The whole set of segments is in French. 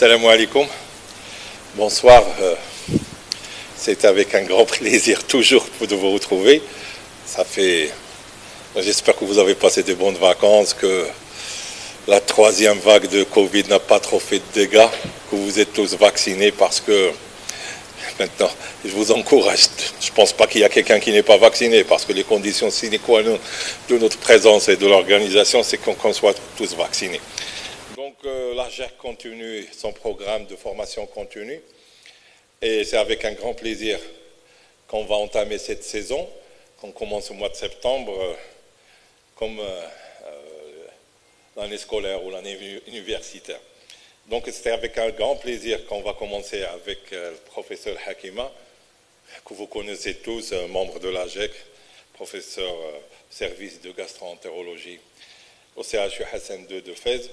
Salam alaikum. Bonsoir. euh, C'est avec un grand plaisir toujours de vous retrouver. Ça fait. J'espère que vous avez passé de bonnes vacances, que la troisième vague de Covid n'a pas trop fait de dégâts, que vous êtes tous vaccinés parce que maintenant, je vous encourage. Je ne pense pas qu'il y a quelqu'un qui n'est pas vacciné parce que les conditions sine qua non de notre présence et de l'organisation, c'est qu'on qu'on soit tous vaccinés. Euh, la GER continue son programme de formation continue et c'est avec un grand plaisir qu'on va entamer cette saison, qu'on commence au mois de septembre, euh, comme euh, euh, l'année scolaire ou l'année uni- universitaire. Donc, c'est avec un grand plaisir qu'on va commencer avec le professeur Hakima, que vous connaissez tous, membre de l'AGEC, professeur euh, service de gastroentérologie au CHU Hassan II de Fès.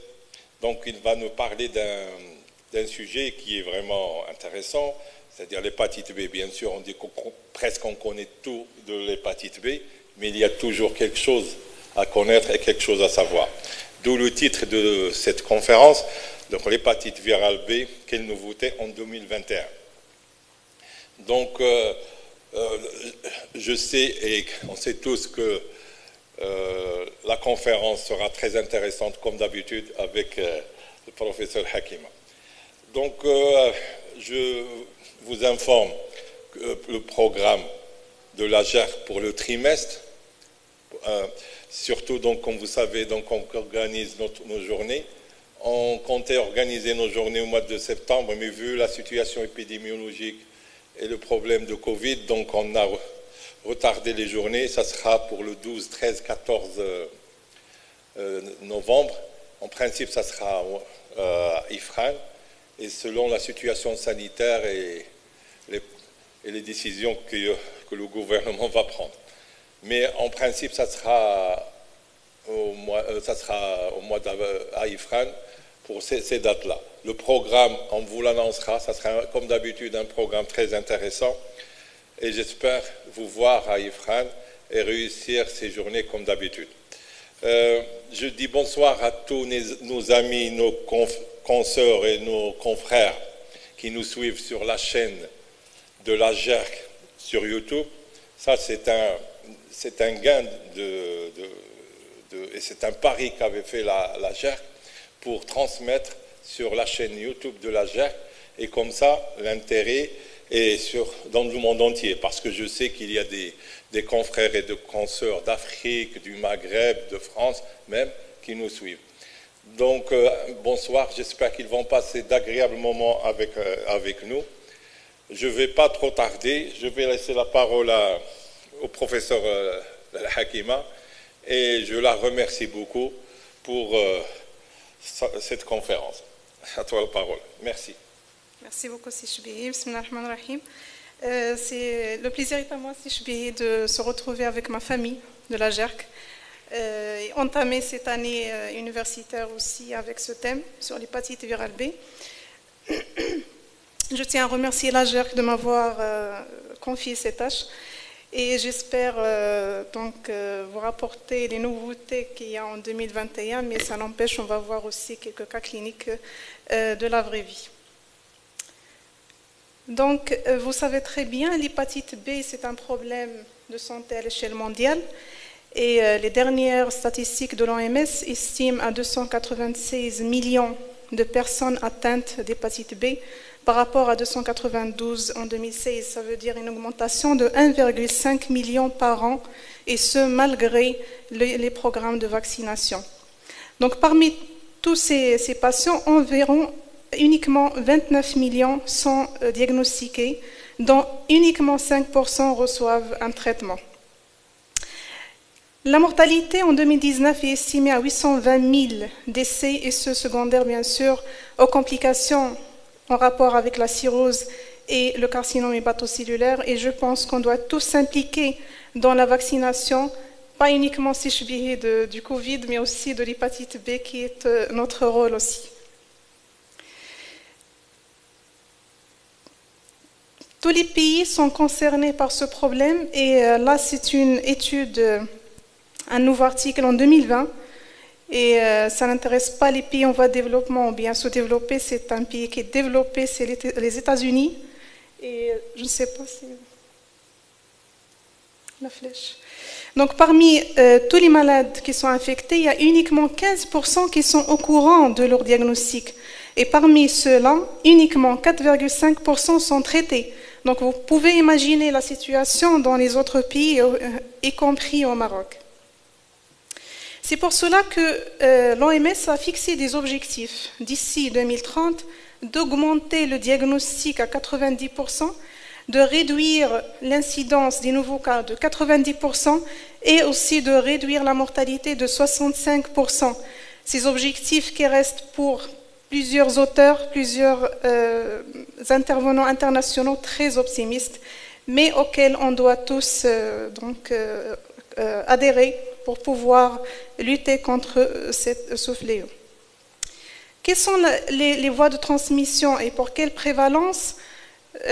Donc, il va nous parler d'un sujet qui est vraiment intéressant, c'est-à-dire l'hépatite B. Bien sûr, on dit qu'on presque on connaît tout de l'hépatite B, mais il y a toujours quelque chose à connaître et quelque chose à savoir. D'où le titre de cette conférence, donc l'hépatite virale B, quelle nouveauté en 2021. Donc, euh, euh, je sais et on sait tous que euh, la conférence sera très intéressante, comme d'habitude, avec euh, le professeur Hakima. Donc, euh, je vous informe que le programme de la GER pour le trimestre, surtout, donc, comme vous savez, donc, on organise nos journées. On comptait organiser nos journées au mois de septembre, mais vu la situation épidémiologique et le problème de Covid, donc on a re- retardé les journées. Ça sera pour le 12, 13, 14 euh, euh, novembre. En principe, ça sera euh, à Ifrane. Et selon la situation sanitaire et les, décisions que, le gouvernement va prendre. Mais en principe, ça sera au mois, euh, ça sera au mois à Ifrane pour ces dates-là. Le programme, on vous l'annoncera, ça sera comme d'habitude un programme très intéressant et j'espère vous voir à Ifrane et réussir ces journées comme d'habitude. Euh, je dis bonsoir à tous nos, amis, nos consoeurs et nos confrères qui nous suivent sur la chaîne de la GERC sur YouTube. Ça, c'est un, un gain de- et c'est un pari qu'avait fait la, la GERC pour transmettre sur la chaîne YouTube de la GERC. Et comme ça, l'intérêt sur, dans le monde entier, parce que je sais qu'il y a des, des confrères et de consoeurs d'Afrique, du Maghreb, de France même, qui nous suivent. Donc, euh, bonsoir, j'espère qu'ils vont passer d'agréables moments avec, euh, avec nous. Je ne vais pas trop tarder, je vais laisser la parole au professeur euh, Hakima et je la remercie beaucoup pour cette conférence. À toi la parole. Merci. Merci beaucoup, Sishbi. Bismillah ar-Rahman ar-Rahim. Euh, c'est le plaisir est à moi, Sishbi, de se retrouver avec ma famille de la GERC euh, entamer cette année euh, universitaire aussi avec ce thème sur l'hépatite virale B. Je tiens à remercier la GERC de m'avoir confié cette tâche et j'espère donc vous rapporter les nouveautés qu'il y a en 2021, mais ça n'empêche, on va voir aussi quelques cas cliniques de la vraie vie. Donc, euh, vous savez très bien, l'hépatite B, c'est un problème de santé à l'échelle mondiale. Et euh, les dernières statistiques de l'OMS estiment à 296 millions de personnes atteintes d'hépatite B par rapport à 292 en 2016. Ça veut dire une augmentation de 1,5 million par an, et ce, malgré les, programmes de vaccination. Donc, parmi tous ces, ces patients, environ uniquement 29 millions sont euh, diagnostiqués, dont uniquement 5% reçoivent un traitement. La mortalité en 2019 est estimée à 820 000 décès, et ce secondaire, bien sûr, aux complications en rapport avec la cirrhose et le carcinome hépatocellulaire. Et je pense qu'on doit tous s'impliquer dans la vaccination, pas uniquement si je du Covid, mais aussi de l'hépatite B, qui est euh, notre rôle aussi. Tous les pays sont concernés par ce problème et euh, là c'est une étude, euh, un nouveau article en 2020 Et euh, ça n'intéresse pas les pays en voie de développement ou bien sous-développés. C'est un pays qui est développé, c'est les États-Unis. Et je ne sais pas si. La flèche. Donc parmi tous les malades qui sont infectés, il y a uniquement 15% qui sont au courant de leur diagnostic. Et parmi ceux-là, uniquement 4,5% sont traités. Donc vous pouvez imaginer la situation dans les autres pays, euh, y compris au Maroc. C'est pour cela que euh, l'OMS a fixé des objectifs d'ici 2030 d'augmenter le diagnostic à 90%, de réduire l'incidence des nouveaux cas de 90% et aussi de réduire la mortalité de 65%. Ces objectifs qui restent pour plusieurs auteurs, plusieurs euh, intervenants internationaux très optimistes, mais auxquels on doit tous euh, donc, euh, adhérer pour pouvoir lutter contre ce fléau. Quelles sont les, voies de transmission et pour quelle prévalence?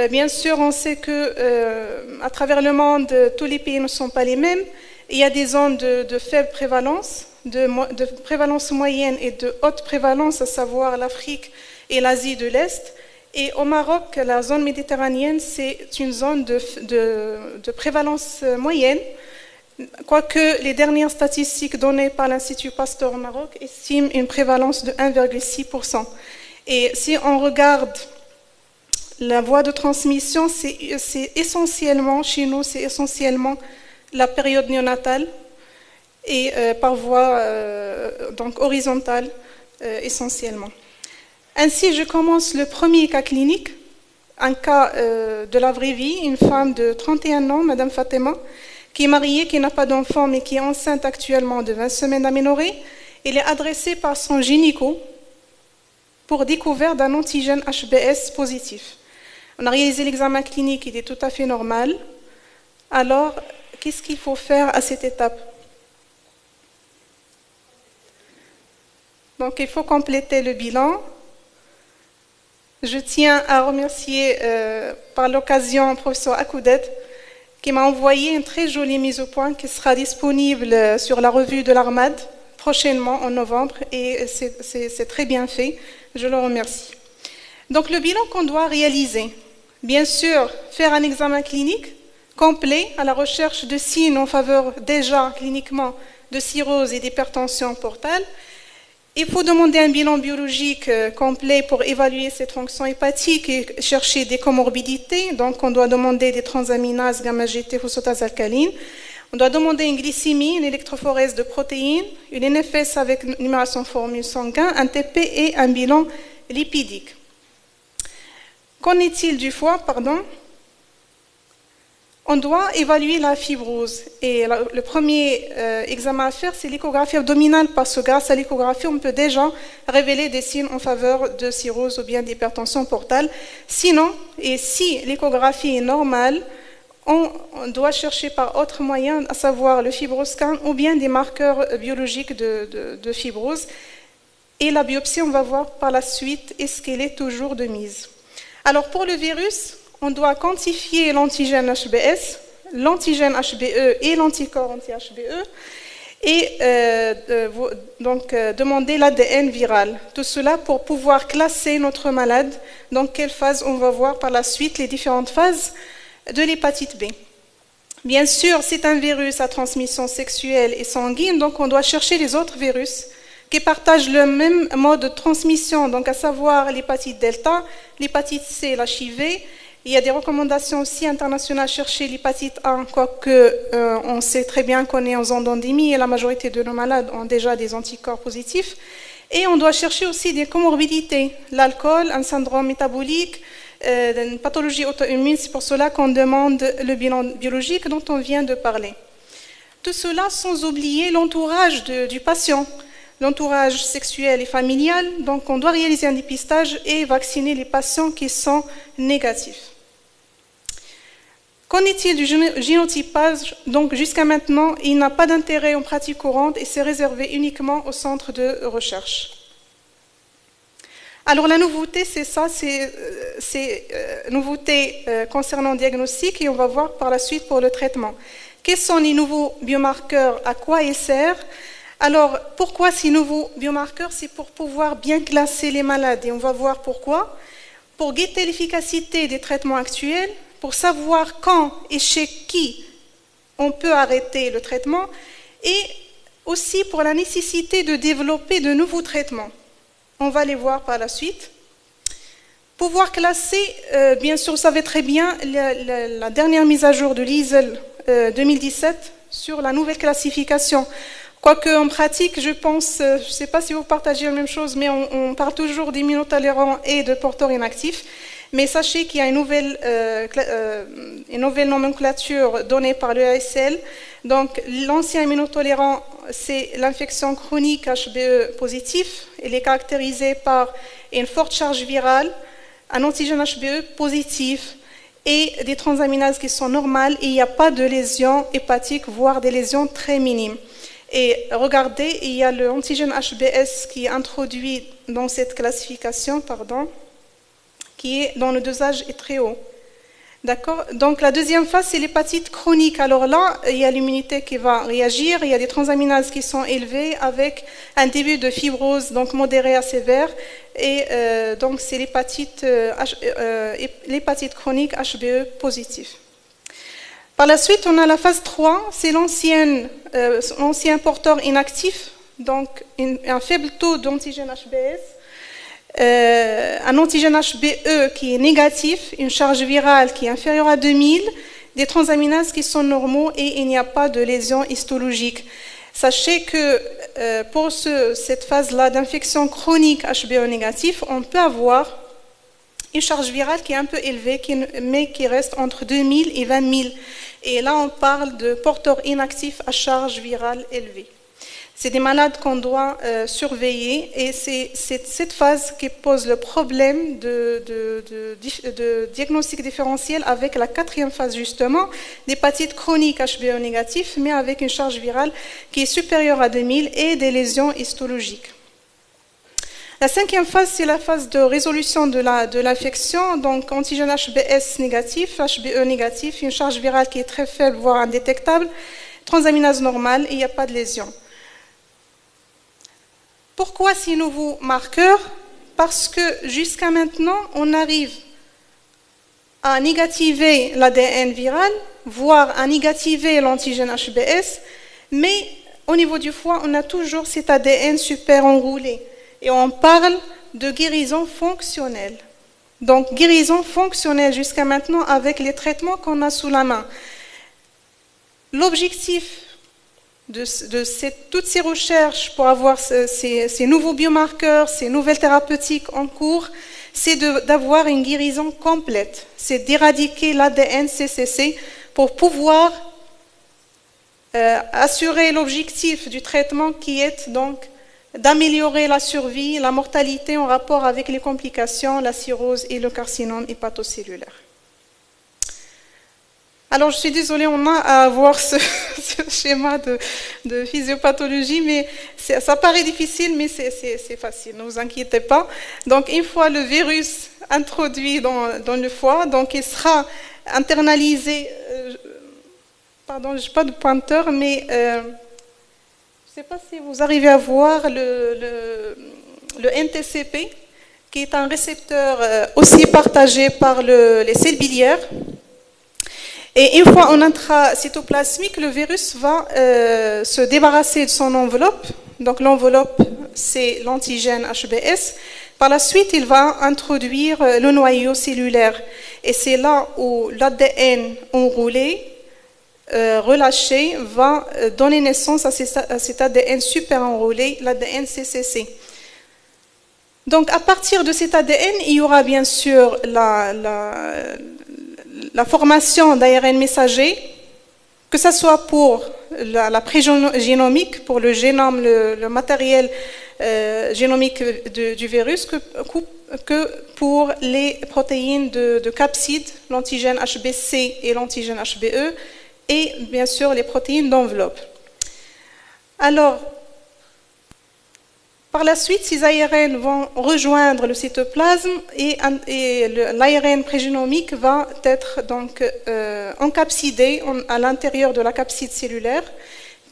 Bien sûr, on sait que à travers le monde, tous les pays ne sont pas les mêmes. Il y a des zones de faible prévalence, de, prévalence moyenne et de haute prévalence, à savoir l'Afrique et l'Asie de l'Est. Et au Maroc, la zone méditerranéenne, c'est une zone de, prévalence moyenne, quoique les dernières statistiques données par l'Institut Pasteur au Maroc estiment une prévalence de 1,6%. Et si on regarde la voie de transmission, c'est essentiellement, chez nous, c'est essentiellement la période néonatale, et euh, par voie euh, donc horizontale euh, essentiellement. Ainsi, je commence le premier cas clinique, un cas de la vraie vie, une femme de 31 ans, Madame Fatima, qui est mariée, qui n'a pas d'enfant, mais qui est enceinte actuellement de 20 semaines d'aménorrhée. Elle est adressée par son gynéco pour découverte d'un antigène HBS positif. On a réalisé l'examen clinique, il est tout à fait normal. Alors, qu'est-ce qu'il faut faire à cette étape? Donc il faut compléter le bilan. Je tiens à remercier euh, par l'occasion le professeur Akoudet qui m'a envoyé une très jolie mise au point qui sera disponible sur la revue de l'Armade prochainement en novembre et c'est très bien fait. Je le remercie. Donc le bilan qu'on doit réaliser, bien sûr, faire un examen clinique complet à la recherche de signes en faveur déjà cliniquement de cirrhose et d'hypertension portale, il faut demander un bilan biologique euh, complet pour évaluer cette fonction hépatique et chercher des comorbidités. Donc, on doit demander des transaminases gamma-GT phosphotase alcaline. On doit demander une glycémie, une électrophorèse de protéines, une NFS avec numération formule sanguin, un TP et un bilan lipidique. Qu'en est-il du foie? Pardon? On doit évaluer la fibrose. Et le premier euh, examen à faire, c'est l'échographie abdominale, parce que grâce à l'échographie, on peut déjà révéler des signes en faveur de cirrhose ou bien d'hypertension portale. Sinon, et si l'échographie est normale, on doit chercher par autre moyen, à savoir le fibroscan ou bien des marqueurs biologiques de, de fibrose. Et la biopsie, on va voir par la suite, est-ce qu'elle est toujours de mise. Alors pour le virus, on doit quantifier l'antigène HBS, l'antigène HBE et l'anticorps anti-HBE et euh, donc euh, demander l'ADN viral. Tout cela pour pouvoir classer notre malade, dans quelle phase on va voir par la suite les différentes phases de l'hépatite B. Bien sûr, c'est un virus à transmission sexuelle et sanguine, donc on doit chercher les autres virus qui partagent le même mode de transmission, donc à savoir l'hépatite delta, l'hépatite C, l'HIV il y a des recommandations aussi internationales chercher l'hépatite A, quoique euh, on sait très bien qu'on est en zone d'endémie et la majorité de nos malades ont déjà des anticorps positifs. Et on doit chercher aussi des comorbidités, l'alcool, un syndrome métabolique, euh, une pathologie auto-immune. C'est pour cela qu'on demande le bilan biologique dont on vient de parler. Tout cela sans oublier l'entourage du patient, l'entourage sexuel et familial. Donc on doit réaliser un dépistage et vacciner les patients qui sont négatifs. Qu'en est-il du génotypage Donc jusqu'à maintenant, il n'a pas d'intérêt en pratique courante et c'est réservé uniquement au centre de recherche. Alors la nouveauté, c'est ça, c'est euh, euh, nouveauté euh, concernant le diagnostic et on va voir par la suite pour le traitement. Quels sont les nouveaux biomarqueurs? À quoi ils servent? Alors, pourquoi ces nouveaux biomarqueurs? C'est pour pouvoir bien classer les malades. Et on va voir pourquoi. Pour guetter l'efficacité des traitements actuels, pour savoir quand et chez qui on peut arrêter le traitement, et aussi pour la nécessité de développer de nouveaux traitements. On va les voir par la suite. Pouvoir classer, euh, bien sûr, vous savez très bien, la, dernière mise à jour de l'ISEL 2017 euh, sur la nouvelle classification. Quoique en pratique, je pense, euh, je ne sais pas si vous partagez la même chose, mais on, parle toujours d'immunotolérants et de porteurs inactifs. Mais sachez qu'il y a une nouvelle, une nouvelle nomenclature donnée par l'EASL. Donc, l'ancien immunotolérant, c'est l'infection chronique HBE positif. Il est caractérisé par une forte charge virale, un antigène HBE positif et des transaminases qui sont normales il n'y a pas de lésions hépatiques, voire des lésions très minimes. Et regardez, il y a le antigène HBS qui est introduit dans cette classification, pardon, qui est dans le dosage est très haut. D'accord? Donc la deuxième phase, c'est l'hépatite chronique. Alors là, il y a l'immunité qui va réagir, il y a des transaminases qui sont élevées avec un début de fibrose, donc modéré à sévère. Et euh, donc c'est l'hépatite, euh, euh, chronique HBE positif. Par la suite, on a la phase 3, c'est l'ancien porteur inactif, donc un faible taux d'antigène HBS euh, un antigène HBE qui est négatif, une charge virale qui est inférieure à 2000, des transaminases qui sont normaux et il n'y a pas de lésion histologique. Sachez que euh, pour cette phase-là d'infection chronique HBE négatif, on peut avoir une charge virale qui est un peu élevée, mais qui reste entre 2000 et 20 000. Et là, on parle de porteurs inactifs à charge virale élevée. C'est des malades qu'on doit euh, surveiller et c'est cette phase qui pose le problème de, diagnostic différentiel avec la quatrième phase justement d'hépatite chronique HBO négatif mais avec une charge virale qui est supérieure à 2000 et des lésions histologiques. La cinquième phase, c'est la phase de résolution de l'infection, donc antigène HBS négatif, HBE négatif, une charge virale qui est très faible, voire indétectable, transaminase normale il n'y a pas de lésion. Pourquoi ces nouveaux marqueurs Parce que jusqu'à maintenant, on arrive à négativer l'ADN viral, voire à négativer l'antigène HBS, mais au niveau du foie, on a toujours cet ADN super enroulé. Et on parle de guérison fonctionnelle. Donc guérison fonctionnelle jusqu'à maintenant avec les traitements qu'on a sous la main. L'objectif de, toutes ces recherches pour avoir ces, nouveaux biomarqueurs, ces nouvelles thérapeutiques en cours, c'est d'avoir une guérison complète. C'est d'éradiquer l'ADN CCC pour pouvoir euh, assurer l'objectif du traitement qui est donc d'améliorer la survie, la mortalité en rapport avec les complications, la cirrhose et le carcinome hépatocellulaire. Alors, je suis désolée, on a à avoir ce, schéma de, physiopathologie, mais ça paraît difficile, mais c'est facile, ne vous inquiétez pas. Donc, une fois le virus introduit dans, le foie, donc il sera internalisé. Euh, pardon, je n'ai pas de pointeur, mais euh, je ne sais pas si vous arrivez à voir le, NTCP, qui est un récepteur euh, aussi partagé par les cellules biliaires. Et une fois en intracytoplasmique, le virus va euh, se débarrasser de son enveloppe. Donc l'enveloppe, c'est l'antigène HBS. Par la suite, il va introduire euh, le noyau cellulaire. Et c'est là où l'ADN enroulé, euh, relâché, va donner naissance à cet ADN super enroulé, l'ADN CCC. Donc à partir de cet ADN, il y aura bien sûr la, la formation d'ARN messager, que ce soit pour la, pré-génomique, pour le génome, le, matériel euh, génomique du virus, que, pour les protéines de, de capsid, l'antigène HBC et l'antigène HBE, et bien sûr les protéines d'enveloppe. Alors, par la suite, ces ARN vont rejoindre le cytoplasme et, l'ARN prégénomique va être donc euh, encapsidé à l'intérieur de la capside cellulaire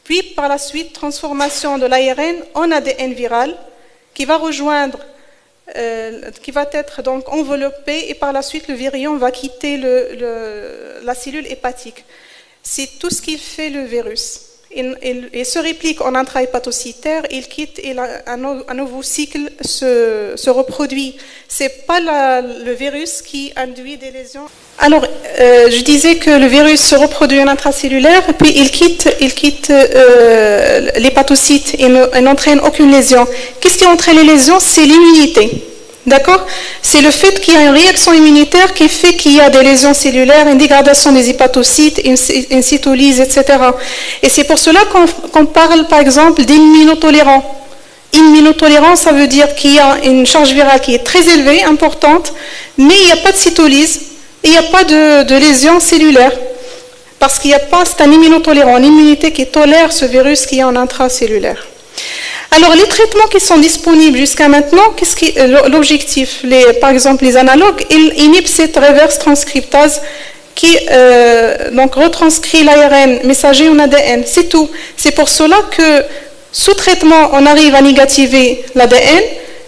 Puis par la suite, transformation de l'ARN en ADN viral qui va rejoindre, euh, qui va être donc enveloppé et par la suite le virion va quitter la cellule hépatique. C'est tout ce qu'il fait le virus il, se réplique en intrahépatocytaire, il quitte et un, nouveau cycle se, reproduit. Ce n'est pas le virus qui induit des lésions. Alors, euh, je disais que le virus se reproduit en intracellulaire, puis il quitte, il quitte euh, l'hépatocyte et n'entraîne aucune lésion. Qu'est-ce qui entraîne les lésions? C'est l'immunité. D'accord? C'est le fait qu'il y a une réaction immunitaire qui fait qu'il y a des lésions cellulaires, une dégradation des hépatocytes, une, cytolyse, etc. Et c'est pour cela qu'on parle, par exemple, d'immunotolérant. Immunotolérant, ça veut dire qu'il y a une charge virale qui est très élevée, importante, mais il n'y a pas de cytolyse il n'y a pas de, de lésions cellulaires. Parce qu'il n'y a pas, c'est un immunotolérant, une immunité qui tolère ce virus qui est en intracellulaire. Alors, les traitements qui sont disponibles jusqu'à maintenant, euh, l'objectif? Par exemple, les analogues, ils inhibent cette reverse transcriptase qui euh, donc retranscrit l'ARN messager en ADN. C'est tout. C'est pour cela que sous traitement, on arrive à négativer l'ADN,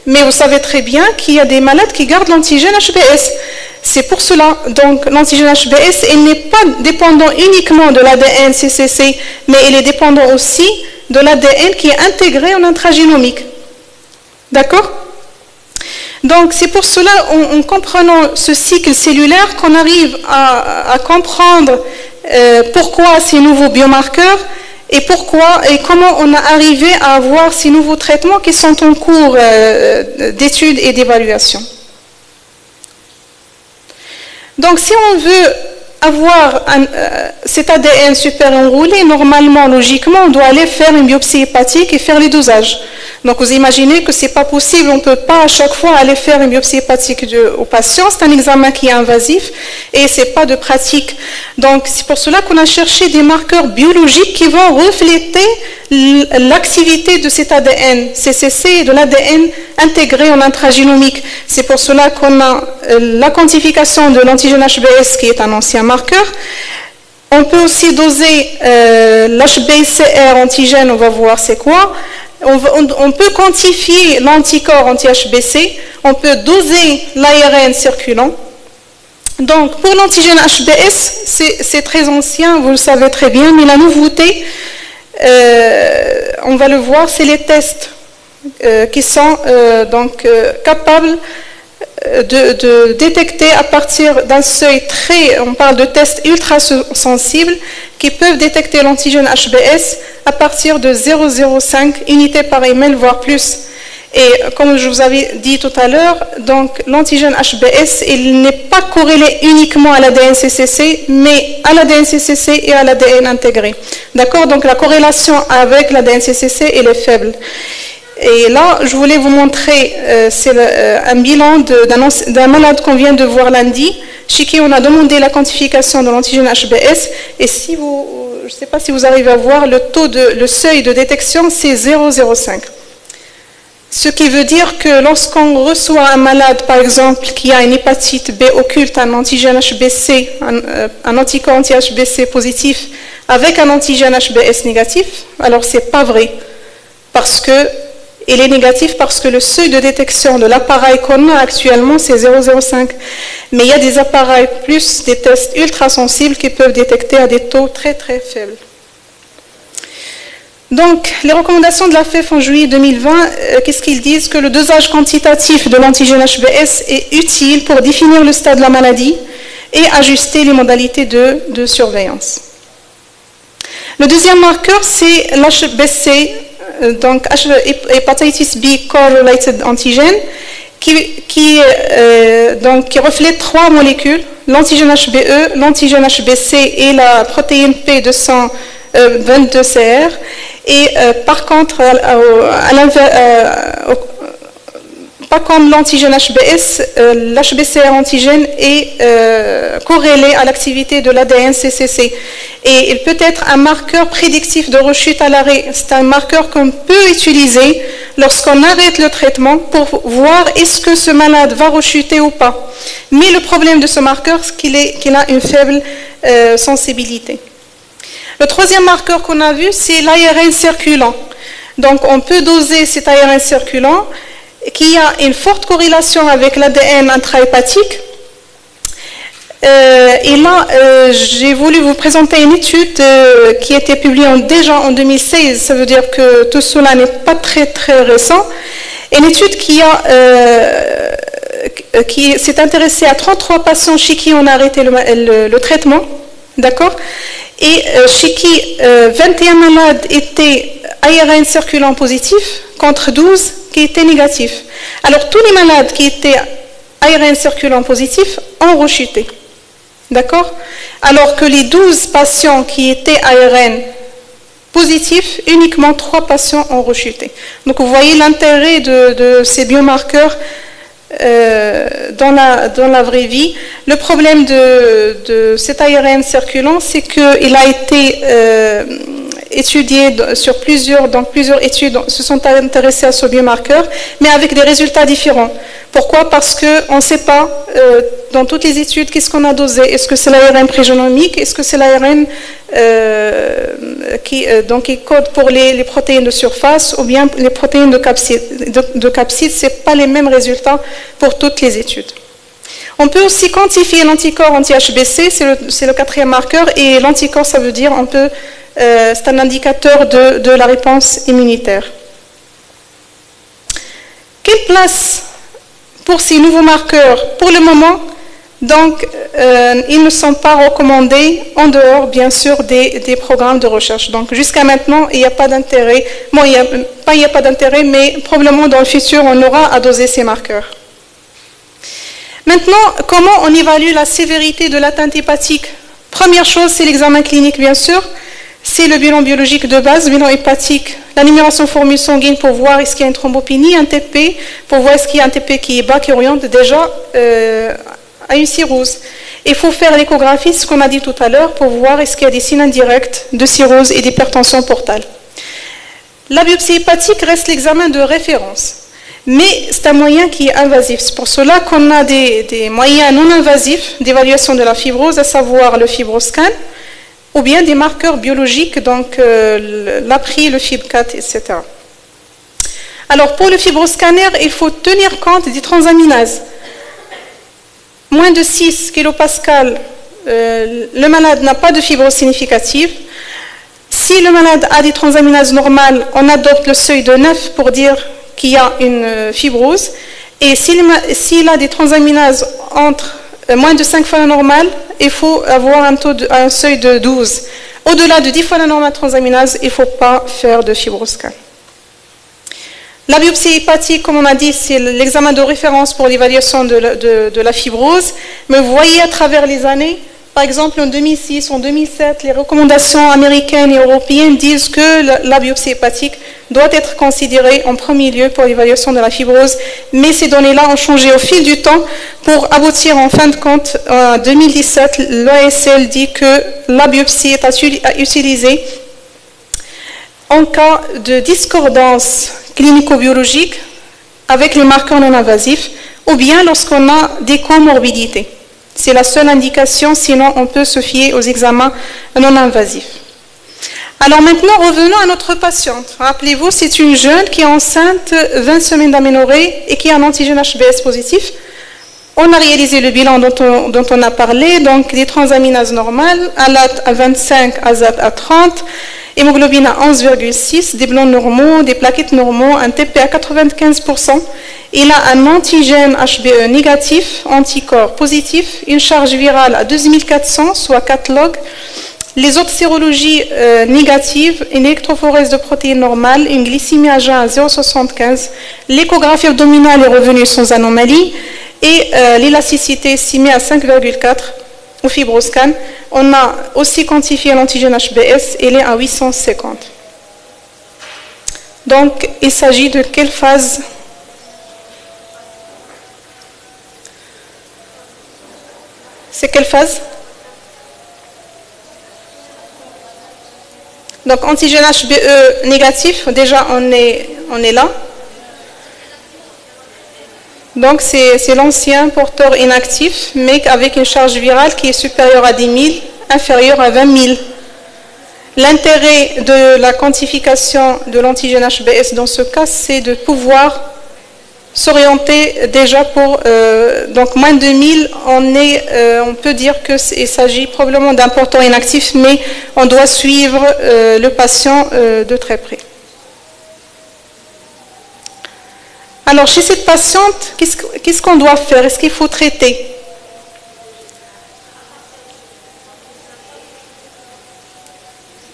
mais vous savez très bien qu'il y a des malades qui gardent l'antigène HBS. C'est pour cela, donc, l'antigène HBS, il n'est pas dépendant uniquement de l'ADN CCC, mais il est dépendant aussi de l'ADN qui est intégré en intragénomique. D'accord? Donc c'est pour cela, en, comprenant ce cycle cellulaire, qu'on arrive à, comprendre euh, pourquoi ces nouveaux biomarqueurs et pourquoi et comment on a arrivé à avoir ces nouveaux traitements qui sont en cours euh, d'études et d'évaluation. Donc si on veut avoir euh, cet ADN super enroulé, normalement, logiquement, on doit aller faire une biopsie hépatique et faire les dosages. Donc vous imaginez que ce n'est pas possible, on ne peut pas à chaque fois aller faire une biopsie hépatique au patient, c'est un examen qui est invasif et ce n'est pas de pratique. Donc c'est pour cela qu'on a cherché des marqueurs biologiques qui vont refléter l'activité de cet ADN, CCC et de l'ADN intégré en intragénomique. C'est pour cela qu'on a euh, la quantification de l'antigène HBS qui est un ancien marqueur. On peut aussi doser euh, l'HBCR antigène, on va voir c'est quoi on, peut quantifier l'anticorps anti-HBC, on peut doser l'ARN circulant. Donc, pour l'antigène HBS, c'est très ancien, vous le savez très bien, mais la nouveauté, euh, on va le voir, c'est les tests euh, qui sont donc capables de, détecter à partir d'un seuil très, on parle de tests ultra sensibles qui peuvent détecter l'antigène HBS à partir de 0,05 unités par ml, voire plus. Et comme je vous avais dit tout à l'heure, donc l'antigène HBS, il n'est pas corrélé uniquement à l'ADN CCC, mais à l'ADN CCC et à l'ADN intégré. D'accord? Donc la corrélation avec l'ADN CCC, elle est faible. Et là, je voulais vous montrer, euh, c'est euh, un bilan d'un malade qu'on vient de voir lundi, chez qui on a demandé la quantification de l'antigène HBS. Et si vous, je ne sais pas si vous arrivez à voir, le seuil de détection, c'est 0,05. Ce qui veut dire que lorsqu'on reçoit un malade, par exemple, qui a une hépatite B occulte, un antigène HBC, un, euh, un anticorps anti-HBC positif, avec un antigène HBS négatif, alors ce n'est pas vrai. Parce que il est négatif parce que le seuil de détection de l'appareil qu'on a actuellement, c'est 0,05. Mais il y a des appareils plus des tests ultra sensibles qui peuvent détecter à des taux très très faibles. Donc, les recommandations de la FEF en juillet 2020, euh, qu'est-ce qu'ils disent? Que le dosage quantitatif de l'antigène HBS est utile pour définir le stade de la maladie et ajuster les modalités de, surveillance. Le deuxième marqueur, c'est l'HBC donc hepatitis B correlated antigen, qui, qui, euh, qui reflète trois molécules, l'antigène HBE, l'antigène HBC et la protéine P222CR. Euh, et par contre, à, pas comme l'antigène HBS, euh, l'HBCR antigène est euh, corrélé à l'activité de l'ADN CCC. Et il peut être un marqueur prédictif de rechute à l'arrêt. C'est un marqueur qu'on peut utiliser lorsqu'on arrête le traitement pour voir est-ce que ce malade va rechuter ou pas. Mais le problème de ce marqueur, c'est qu'il a une faible euh, sensibilité. Le troisième marqueur qu'on a vu, c'est l'ARN circulant. Donc on peut doser cet ARN circulant qui a une forte corrélation avec l'ADN intrahépatique. Euh, et là, euh, j'ai voulu vous présenter une étude euh, qui a été publiée déjà en 2016. Ça veut dire que tout cela n'est pas très très récent. Une étude qui qui s'est intéressée à 33 patients chez qui on a arrêté le, traitement, d'accord Et chez qui 21 malades étaient ARN circulant positif contre 12 qui étaient négatifs. Alors tous les malades qui étaient ARN circulant positif ont rechuté. D'accord Alors que les 12 patients qui étaient ARN positifs, uniquement 3 patients ont rechuté. Donc vous voyez l'intérêt de, ces biomarqueurs euh, dans, la, vraie vie. Le problème de, cet ARN circulant, c'est qu'il a été... Euh, étudiés sur plusieurs, dans plusieurs études, se sont intéressés à ce biomarqueur, mais avec des résultats différents. Pourquoi? Parce qu'on ne sait pas, euh, dans toutes les études, qu'est-ce qu'on a dosé. Est-ce que c'est l'ARN prégénomique? Est-ce que c'est l'ARN euh, qui, euh, qui code pour les, protéines de surface ou bien les protéines de capside De, capside, ce pas les mêmes résultats pour toutes les études. On peut aussi quantifier l'anticorps anti-HBC, c'est le, quatrième marqueur, et l'anticorps, ça veut dire on peut c'est un indicateur de, la réponse immunitaire. Quelle place pour ces nouveaux marqueurs Pour le moment, euh, ils ne sont pas recommandés en dehors, bien sûr, des, programmes de recherche. Donc, jusqu'à maintenant, il n'y a pas d'intérêt. A pas d'intérêt, mais probablement dans le futur, on aura à doser ces marqueurs. Maintenant, comment on évalue la sévérité de l'atteinte hépatique? Première chose, c'est l'examen clinique, bien sûr c'est le bilan biologique de base, bilan hépatique, la numération formule sanguine pour voir est-ce qu'il y a une thrombopénie, un TP, pour voir est-ce qu'il y a un TP qui est bas, qui oriente déjà euh, à une cirrhose. Il faut faire l'échographie, ce qu'on a dit tout à l'heure, pour voir est-ce qu'il y a des signes indirects de cirrhose et d'hypertension portale. La biopsie hépatique reste l'examen de référence, mais c'est un moyen qui est invasif. C'est pour cela qu'on a des, des moyens non invasifs d'évaluation de la fibrose, à savoir le fibroscan, ou bien des marqueurs biologiques, donc euh, l'APRI, le FIB4, etc. Alors pour le fibroscanner, il faut tenir compte des transaminases. Moins de 6 kPa, euh, le malade n'a pas de fibrose significative. Si le malade a des transaminases normales, on adopte le seuil de 9 pour dire qu'il y a une euh, fibrose. Et s'il a des transaminases entre moins de 5 fois la normale, il faut avoir un, taux un seuil de 12. Au-delà de 10 fois la normale transaminase, il ne faut pas faire de fibroscan. La biopsie hépatique, comme on a dit, c'est l'examen de référence pour l'évaluation de, de, la fibrose. Mais vous voyez à travers les années, par exemple, en 2006, en 2007, les recommandations américaines et européennes disent que la, biopsie hépatique doit être considérée en premier lieu pour l'évaluation de la fibrose, mais ces données-là ont changé au fil du temps pour aboutir en fin de compte, en 2017, l'OASL dit que la biopsie est à utiliser en cas de discordance clinico-biologique avec les marqueurs non invasifs ou bien lorsqu'on a des comorbidités. C'est la seule indication, sinon on peut se fier aux examens non invasifs. Alors maintenant, revenons à notre patiente. Rappelez-vous, c'est une jeune qui est enceinte 20 semaines d'aménorrhée et qui a un antigène HBS positif. On a réalisé le bilan dont on, a parlé, donc des transaminases normales, ALAT à 25, AZAT à 30, hémoglobine à 11,6, des blancs normaux, des plaquettes normaux, un TP à 95%. Il a un antigène HBE négatif, anticorps positif, une charge virale à 2400, soit 4 log. Les autres sérologies euh, négatives, une électrophorèse de protéines normales, une glycémie à jeun à 0,75, l'échographie abdominale est revenue sans anomalie et euh, l'élasticité estimée à 5,4 au fibroscan. On a aussi quantifié l'antigène HBS, il est à 850. Donc, il s'agit de quelle phase? C'est quelle phase? Donc antigène HBE négatif, déjà on est, on est là. Donc c'est l'ancien porteur inactif, mais avec une charge virale qui est supérieure à 10 000, inférieure à 20 000. L'intérêt de la quantification de l'antigène HBS dans ce cas, c'est de pouvoir s'orienter déjà pour euh, moins de 1000 on euh, on peut dire que il s'agit probablement d'un porteur inactif mais on doit suivre euh, le patient de très près alors chez cette patiente qu'est-ce qu'on doit faire? Est-ce qu'il faut traiter?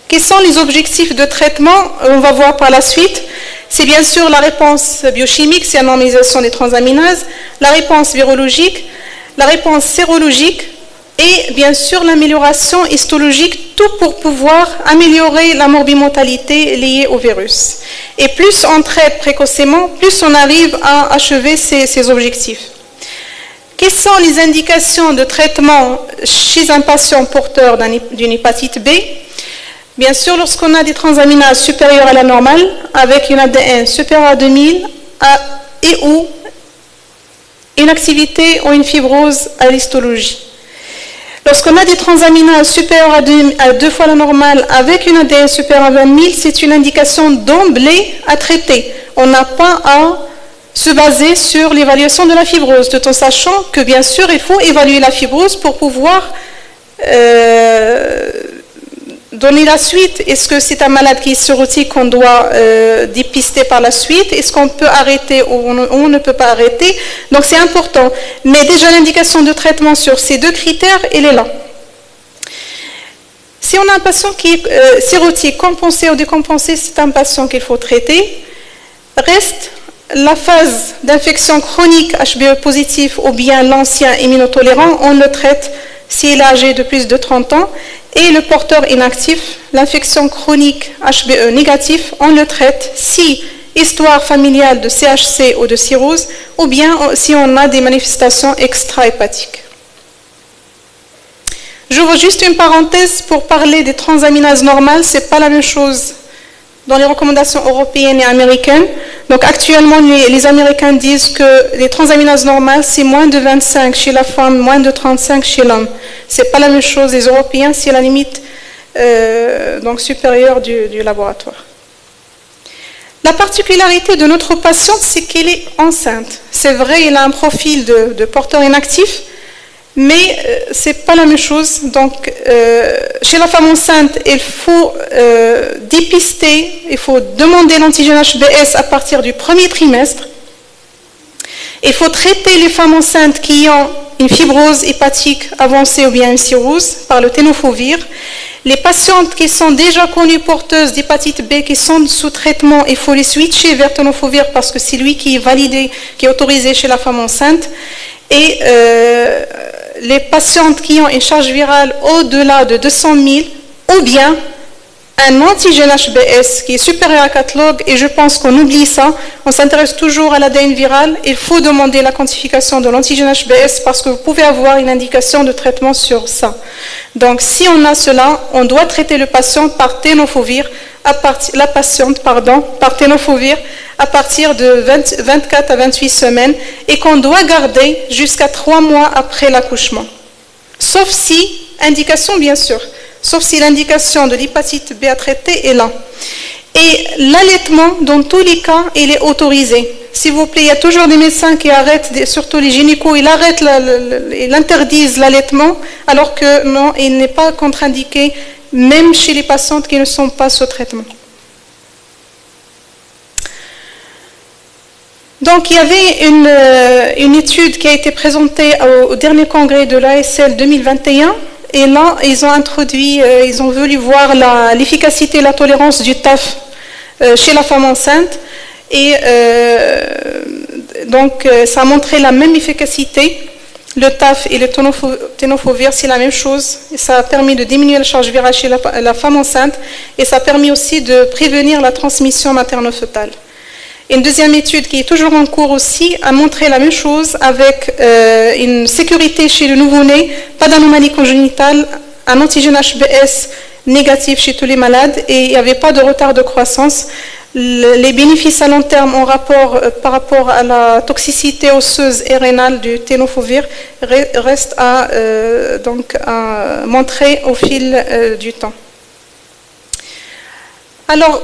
Quels sont les objectifs de traitement? On va voir par la suite. C'est bien sûr la réponse biochimique, c'est la normalisation des transaminases, la réponse virologique, la réponse sérologique et bien sûr l'amélioration histologique, tout pour pouvoir améliorer la morbimortalité liée au virus. Et plus on traite précocement, plus on arrive à achever ces, objectifs. Quelles sont les indications de traitement chez un patient porteur d'une hépatite B? Bien sûr, lorsqu'on a des transaminases supérieures à la normale, avec une ADN supérieure à 2000 et ou une activité ou une fibrose à l'histologie. Lorsqu'on a des transaminases supérieures à deux, fois la normale avec une ADN supérieure à 20 000, c'est une indication d'emblée à traiter. On n'a pas à se baser sur l'évaluation de la fibrose, tout en sachant que bien sûr il faut évaluer la fibrose pour pouvoir euh, donner la suite Est-ce que c'est un malade qui est cirrhotique qu'on doit euh, dépister par la suite? Est-ce qu'on peut arrêter ou on, ne peut pas arrêter? Donc c'est important. Mais déjà l'indication de traitement sur ces deux critères, elle est là. Si on a un patient qui est euh, compensé ou décompensé, c'est un patient qu'il faut traiter. Reste la phase d'infection chronique HBE positif ou bien l'ancien immunotolérant, on le traite s'il est âgé de plus de 30 ans et le porteur inactif, l'infection chronique HBE négatif, on le traite si histoire familiale de CHC ou de cirrhose, ou bien si on a des manifestations extra-hépatiques. J'ouvre juste une parenthèse pour parler des transaminases normales, ce n'est pas la même chose dans les recommandations européennes et américaines. Donc actuellement, les, Américains disent que les transaminases normales, c'est moins de 25 chez la femme, moins de 35 chez l'homme. Ce n'est pas la même chose. Les Européens, c'est la limite euh, donc supérieure du, laboratoire. La particularité de notre patiente, c'est qu'elle est enceinte. C'est vrai, elle a un profil de, de porteur inactif, mais euh, ce n'est pas la même chose. Donc, euh, chez la femme enceinte, il faut euh, dépister, il faut demander l'antigène HBS à partir du premier trimestre. Il faut traiter les femmes enceintes qui ont une fibrose hépatique avancée ou bien une cirrhose par le ténofovir. Les patientes qui sont déjà connues porteuses d'hépatite B, qui sont sous traitement, il faut les switcher vers tenofovir parce que c'est lui qui est validé, qui est autorisé chez la femme enceinte. Et les patientes qui ont une charge virale au-delà de 200 000 ou bien un antigène HBS qui est supérieur à 4 log, et je pense qu'on oublie ça, on s'intéresse toujours à l'ADN viral, il faut demander la quantification de l'antigène HBS parce que vous pouvez avoir une indication de traitement sur ça. Donc si on a cela, on doit traiter le patient par ténofovir, à la patiente pardon, par ténofovir à partir de 24 à 28 semaines et qu'on doit garder jusqu'à 3 mois après l'accouchement. Sauf si, indication bien sûr, sauf si l'indication de l'hépatite B à traiter est là. Et l'allaitement, dans tous les cas, il est autorisé. S'il vous plaît, il y a toujours des médecins qui arrêtent, surtout les gynécos, ils arrêtent, ils interdisent l'allaitement, alors que non, il n'est pas contre-indiqué, même chez les patientes qui ne sont pas sous traitement. Donc il y avait une, euh, une, étude qui a été présentée au, dernier congrès de l'ASL 2021 et là ils ont introduit, euh, ils ont voulu voir l'efficacité et la tolérance du TAF euh, chez la femme enceinte et donc ça a montré la même efficacité. Le TAF et le tenofovir, c'est la même chose. ça a permis de diminuer la charge virale chez la, la femme enceinte et ça a permis aussi de prévenir la transmission materno-fœtale. Une deuxième étude qui est toujours en cours aussi a montré la même chose avec euh, une sécurité chez le nouveau-né, pas d'anomalie congénitale, un antigène HBS négatif chez tous les malades et il n'y avait pas de retard de croissance. les bénéfices à long terme euh, par rapport à la toxicité osseuse et rénale du ténofovir restent euh, à montrer au fil du temps. Alors,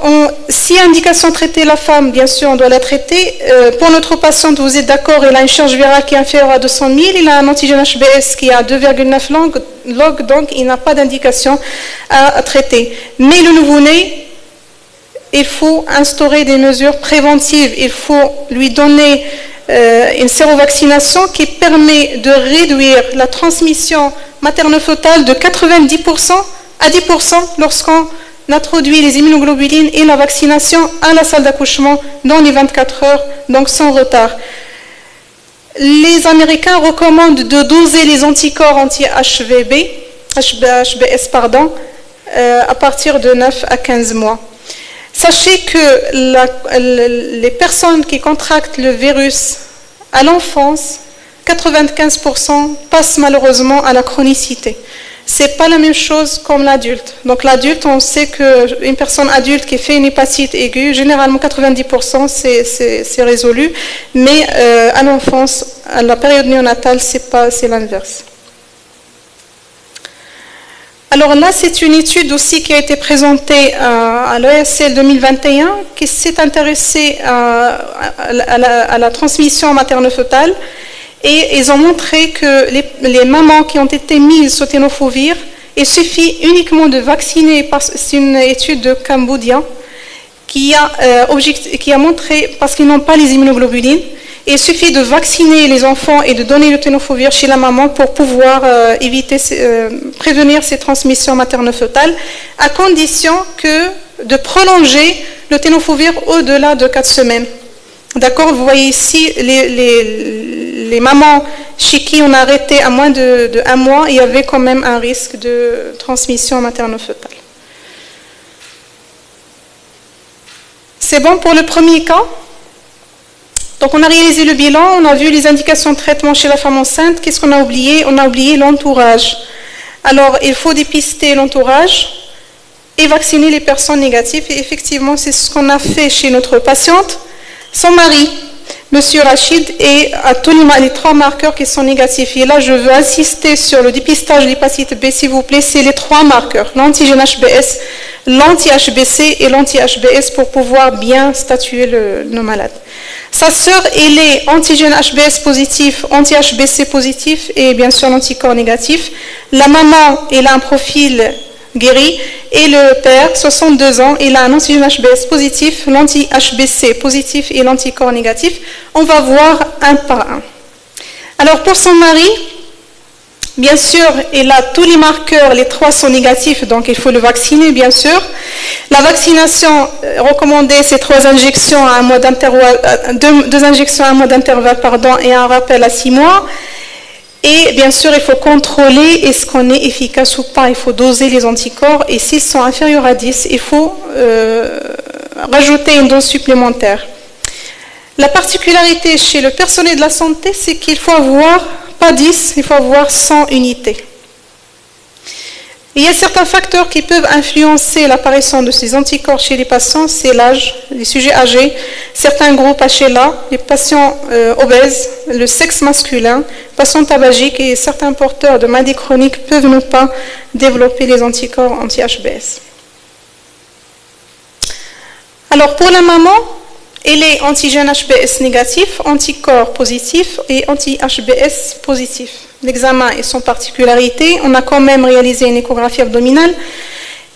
si indication traiter la femme, bien sûr, on doit la traiter. Euh, pour notre patiente, vous êtes d'accord, il a une charge virale qui est inférieure à 200 000, il a un antigène HBS qui est à 2,9 log, donc il n'a pas d'indication à, traiter. Mais le nouveau-né, il faut instaurer des mesures préventives, il faut lui donner euh, une sérovaccination qui permet de réduire la transmission maternofœtale de 90% à 10% lorsqu'on introduit les immunoglobulines et la vaccination à la salle d'accouchement dans les 24 heures, donc sans retard. Les Américains recommandent de doser les anticorps anti-HBB, HBS, pardon, euh, à partir de 9 à 15 mois. Sachez que les personnes qui contractent le virus à l'enfance, 95% passent malheureusement à la chronicité c'est pas la même chose comme l'adulte. Donc l'adulte, on sait qu'une personne adulte qui fait une hépatite aiguë, généralement 90% c'est résolu, mais euh, à l'enfance, à la période néonatale, c'est pas, c'est l'inverse. Alors là, c'est une étude aussi qui a été présentée à, à l'ESL 2021 qui s'est intéressée à, à, la, transmission maternelle-fœtale et ils ont montré que les, mamans qui ont été mises au ténofovir, il suffit uniquement de vacciner, c'est une étude de a, euh, qui a montré, parce qu'ils n'ont pas les immunoglobulines, il suffit de vacciner les enfants et de donner le ténofovir chez la maman pour pouvoir euh, éviter, euh, prévenir ces transmissions maternelles-fœtales, à condition que de prolonger le ténofovir au-delà de 4 semaines. D'accord? Vous voyez ici les, mamans chez qui on a arrêté à moins de, un mois, il y avait quand même un risque de transmission materno-fœtale. C'est bon pour le premier cas? Donc on a réalisé le bilan, on a vu les indications de traitement chez la femme enceinte. Qu'est-ce qu'on a oublié? On a oublié l'entourage. Alors il faut dépister l'entourage et vacciner les personnes négatives. Et effectivement, c'est ce qu'on a fait chez notre patiente. Son mari, M. Rachid, et à tous les, trois marqueurs qui sont négatifs. Et là, je veux insister sur le dépistage de l'hépatite B, s'il vous plaît. C'est les trois marqueurs, l'antigène HBS, l'anti-HBC et l'anti-HBS pour pouvoir bien statuer nos malades. Sa sœur, elle est antigène HBS positif, anti-HBC positif et bien sûr l'anticorps négatif. La maman, elle a un profil guéri. Et le père, 62 ans, il a un antigène HBS positif, l'anti-HBC positif et l'anticorps négatif. On va voir un par un. Alors pour son mari, bien sûr, il a tous les marqueurs, les trois sont négatifs, donc il faut le vacciner, bien sûr. La vaccination euh, recommandée, c'est trois injections à un mois d'intervalle, euh, deux, deux, injections à un mois d'intervalle, pardon, et un rappel à six mois. Et bien sûr, il faut contrôler est-ce qu'on est efficace ou pas. Il faut doser les anticorps et s'ils sont inférieurs à 10, il faut euh, rajouter une dose supplémentaire. La particularité chez le personnel de la santé, c'est qu'il faut avoir, pas 10, il faut avoir 100 unités. Il y a certains facteurs qui peuvent influencer l'apparition de ces anticorps chez les patients, c'est l'âge, les sujets âgés, certains groupes HLA, les patients euh, obèses, le sexe masculin, patients tabagiques et certains porteurs de maladies chroniques peuvent ne pas développer les anticorps anti-HBS. Alors pour la maman, elle est antigène HBS négatif, anticorps positif et anti-HBS positif l'examen et son particularité, on a quand même réalisé une échographie abdominale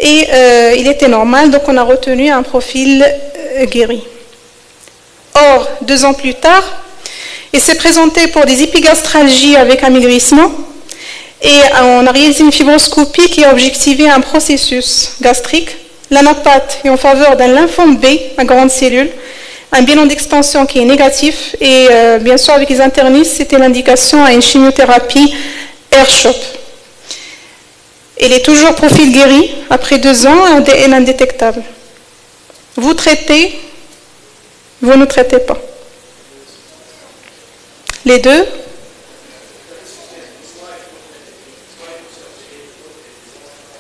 et euh, il était normal, donc on a retenu un profil euh, guéri. Or, deux ans plus tard, il s'est présenté pour des épigastralgies avec amaigrissement et euh, on a réalisé une fibroscopie qui a objectivé un processus gastrique. L'anapathe est en faveur d'un lymphome B, à grande cellule, un bilan d'expansion qui est négatif et euh, bien sûr avec les internistes, c'était l'indication à une chimiothérapie AirShop. Il est toujours profil guéri après deux ans, ADN indétectable. Vous traitez, vous ne traitez pas. Les deux?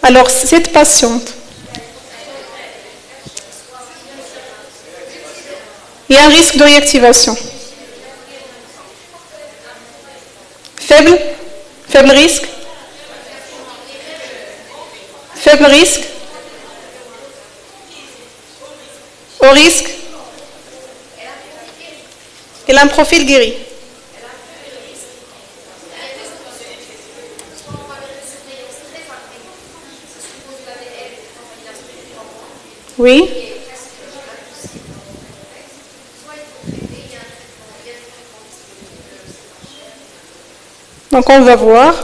Alors cette patiente, Il y a un risque de réactivation. Faible? Faible risque? Faible risque? Au risque? Elle a un profil guéri. Oui. Donc on va voir.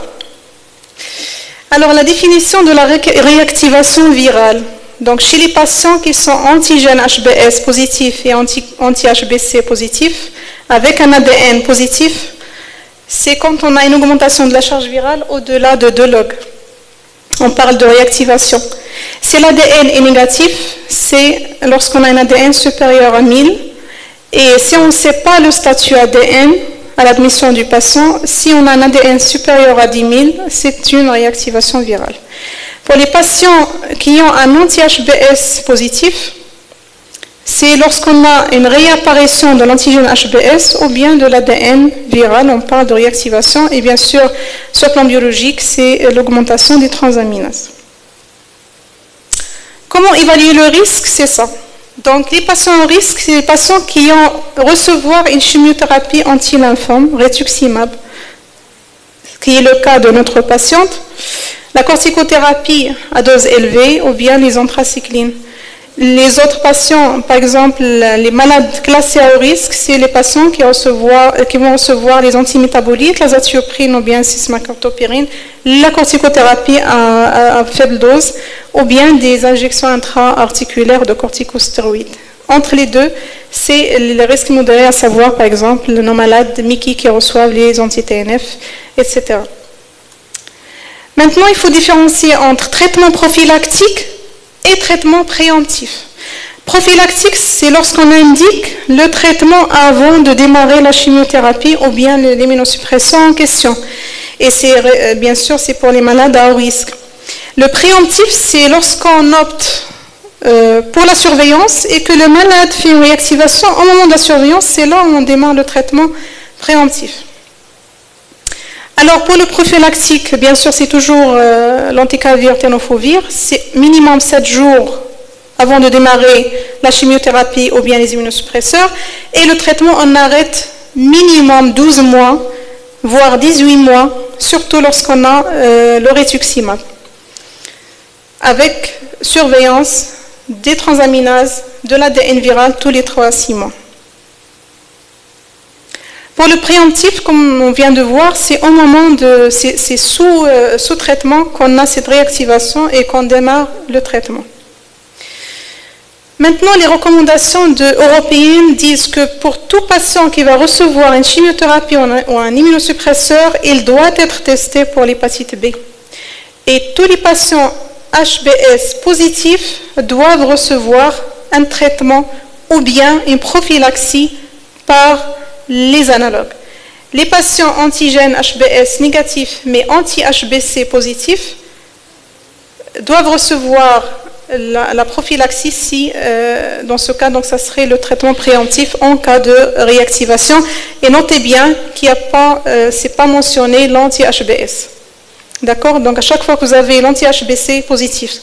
Alors la définition de la réactivation virale. Donc chez les patients qui sont antigènes HBS positifs et anti-HBC positifs, avec un ADN positif, c'est quand on a une augmentation de la charge virale au-delà de 2 log. On parle de réactivation. Si l'ADN est négatif, c'est lorsqu'on a un ADN supérieur à 1000. Et si on ne sait pas le statut ADN à l'admission du patient, si on a un ADN supérieur à 10 000, c'est une réactivation virale. Pour les patients qui ont un anti-HBS positif, c'est lorsqu'on a une réapparition de l'antigène HBS ou bien de l'ADN viral, on parle de réactivation, et bien sûr, sur plan biologique, c'est l'augmentation des transaminases. Comment évaluer le risque? C'est ça. Donc, les patients en risque, c'est les patients qui ont recevoir une chimiothérapie anti-lymphome, rituximab, qui est le cas de notre patiente, la corticothérapie à dose élevée ou bien les anthracyclines. Les autres patients, par exemple, les malades classés à haut risque, c'est les patients qui, qui, vont recevoir les antimétabolites, la zatioprine ou bien sismacartopyrine, la corticothérapie à, faible dose ou bien des injections intra-articulaires de corticostéroïdes. Entre les deux, c'est le risque modéré, à savoir, par exemple, nos malades Mickey qui reçoivent les anti-TNF, etc. Maintenant, il faut différencier entre traitement prophylactique et traitement préemptif. Prophylactique, c'est lorsqu'on indique le traitement avant de démarrer la chimiothérapie ou bien l'immunosuppression en question. Et euh, bien sûr, c'est pour les malades à haut risque. Le préemptif, c'est lorsqu'on opte euh, pour la surveillance et que le malade fait une réactivation au moment de la surveillance, c'est là où on démarre le traitement préemptif. Alors pour le prophylactique, bien sûr, c'est toujours euh, l'anticavir tenofovir. C'est minimum 7 jours avant de démarrer la chimiothérapie ou bien les immunosuppresseurs. Et le traitement, on arrête minimum 12 mois, voire 18 mois, surtout lorsqu'on a euh, le rituximab. Avec surveillance des transaminases, de l'ADN viral tous les 3 à 6 mois. Pour le préemptif, comme on vient de voir, c'est au moment de, c'est sous, euh, sous traitement qu'on a cette réactivation et qu'on démarre le traitement. Maintenant, les recommandations européennes disent que pour tout patient qui va recevoir une chimiothérapie ou un immunosuppresseur, il doit être testé pour l'hépatite B. Et tous les patients HBS positifs doivent recevoir un traitement ou bien une prophylaxie par les analogues. Les patients antigènes HBS négatifs mais anti-HBC positifs doivent recevoir la, prophylaxie si, euh, dans ce cas, donc ça serait le traitement préemptif en cas de réactivation. Et notez bien qu'il n'y a pas, euh, mentionné l'anti-HBS. D'accord? Donc à chaque fois que vous avez l'anti-HBC positif,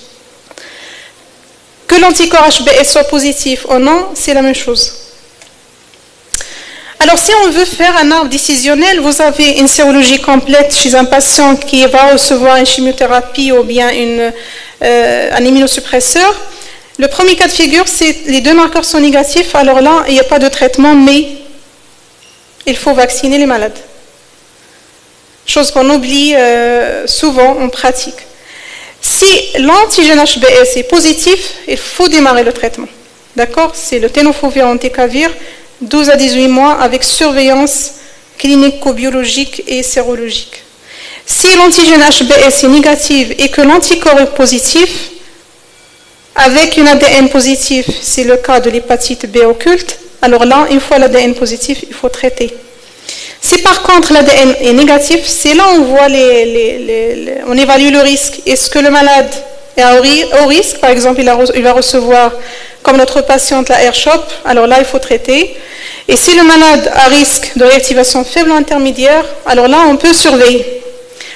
que l'anticorps HBS soit positif ou non, c'est la même chose. Alors, si on veut faire un arbre décisionnel, vous avez une sérologie complète chez un patient qui va recevoir une chimiothérapie ou bien euh, un immunosuppresseur. Le premier cas de figure, c'est les deux marqueurs sont négatifs. Alors là, il n'y a pas de traitement, mais il faut vacciner les malades. Chose qu'on oublie euh, souvent en pratique. Si l'antigène HBS est positif, il faut démarrer le traitement. D'accord? C'est le tenofovir anticavir 12 à 18 mois avec surveillance clinico-biologique et sérologique. Si l'antigène HBS est négatif et que l'anticorps est positif, avec une ADN positif, c'est le cas de l'hépatite B occulte, alors là, une fois l'ADN positif, il faut traiter. Si par contre l'ADN est négatif, c'est là où on voit les, on évalue le risque. Est-ce que le malade est au risque Par exemple, il, va recevoir, comme notre patiente, la AirShop, alors là, il faut traiter. Et si le malade a risque de réactivation faible ou intermédiaire, alors là, on peut surveiller.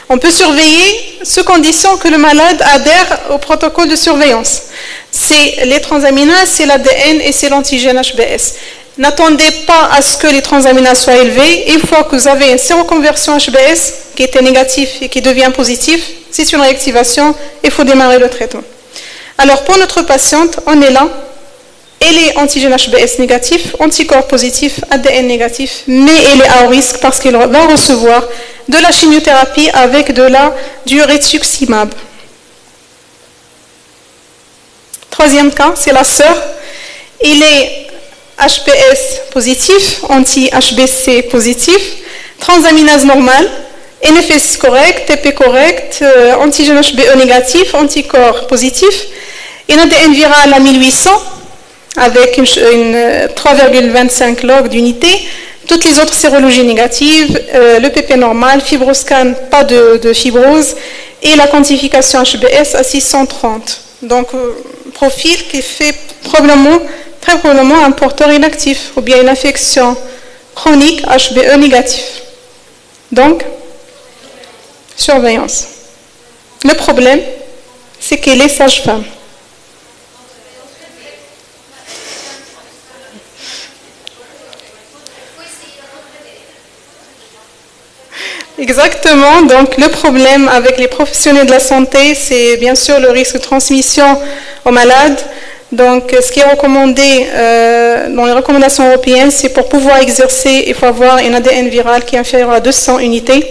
On peut surveiller sous condition que le malade adhère au protocole de surveillance. C'est les transaminases, c'est l'ADN et c'est l'antigène HBS. N'attendez pas à ce que les transaminases soient élevées. Une fois que vous avez une séroconversion HBS qui était négatif et qui devient positif, c'est une réactivation, il faut démarrer le traitement. Alors pour notre patiente, on est là, elle est antigène HBS négatif, anticorps positif, ADN négatif, mais elle est à risque parce qu'elle va recevoir de la chimiothérapie avec de la, du rituximab. Troisième cas, c'est la sœur. Est HPS positif, anti-HBC positif, transaminase normale, NFS correct, TP correct, euh, antigène HBE négatif, anticorps positif, et viral à 1800 avec une, 3,25 log d'unité, toutes les autres sérologies négatives, euh, le PP normal, fibroscan, pas de, fibrose, et la quantification HBS à 630. Donc, euh, profil qui fait probablement très probablement un porteur inactif ou bien une infection chronique HBE négatif. Donc, surveillance. Le problème, c'est qu'elle est sage-femme. Exactement. Donc, le problème avec les professionnels de la santé, c'est bien sûr le risque de transmission aux malades, donc, ce qui est recommandé euh, dans les recommandations européennes, c'est pour pouvoir exercer, il faut avoir un ADN viral qui est inférieur à 200 unités.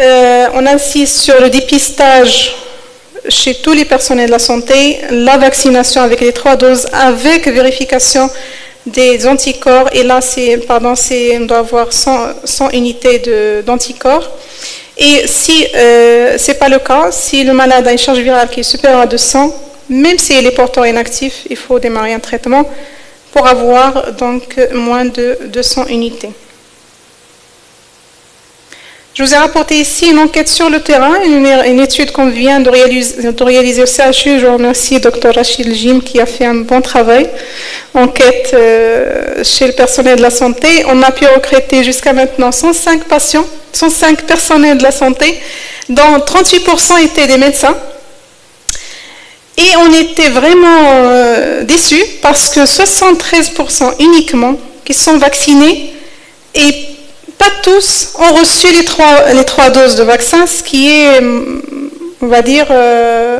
Euh, on insiste sur le dépistage chez tous les personnels de la santé, la vaccination avec les trois doses, avec vérification des anticorps. Et là, c'est, pardon, on doit avoir 100, unités d'anticorps. Et si euh, ce n'est pas le cas, si le malade a une charge virale qui est supérieure à 200, même si est porteur inactif, il faut démarrer un traitement pour avoir donc moins de 200 unités. Je vous ai rapporté ici une enquête sur le terrain, une, étude qu'on vient de réaliser, au CHU. Je remercie Dr Rachid Jim qui a fait un bon travail. Enquête euh, chez le personnel de la santé. On a pu recruter jusqu'à maintenant 105 patients, 105 personnels de la santé, dont 38% étaient des médecins. Et on était vraiment euh, déçus parce que 73% uniquement qui sont vaccinés et pas tous ont reçu les trois, doses de vaccin, ce qui est, mm, on va dire, euh,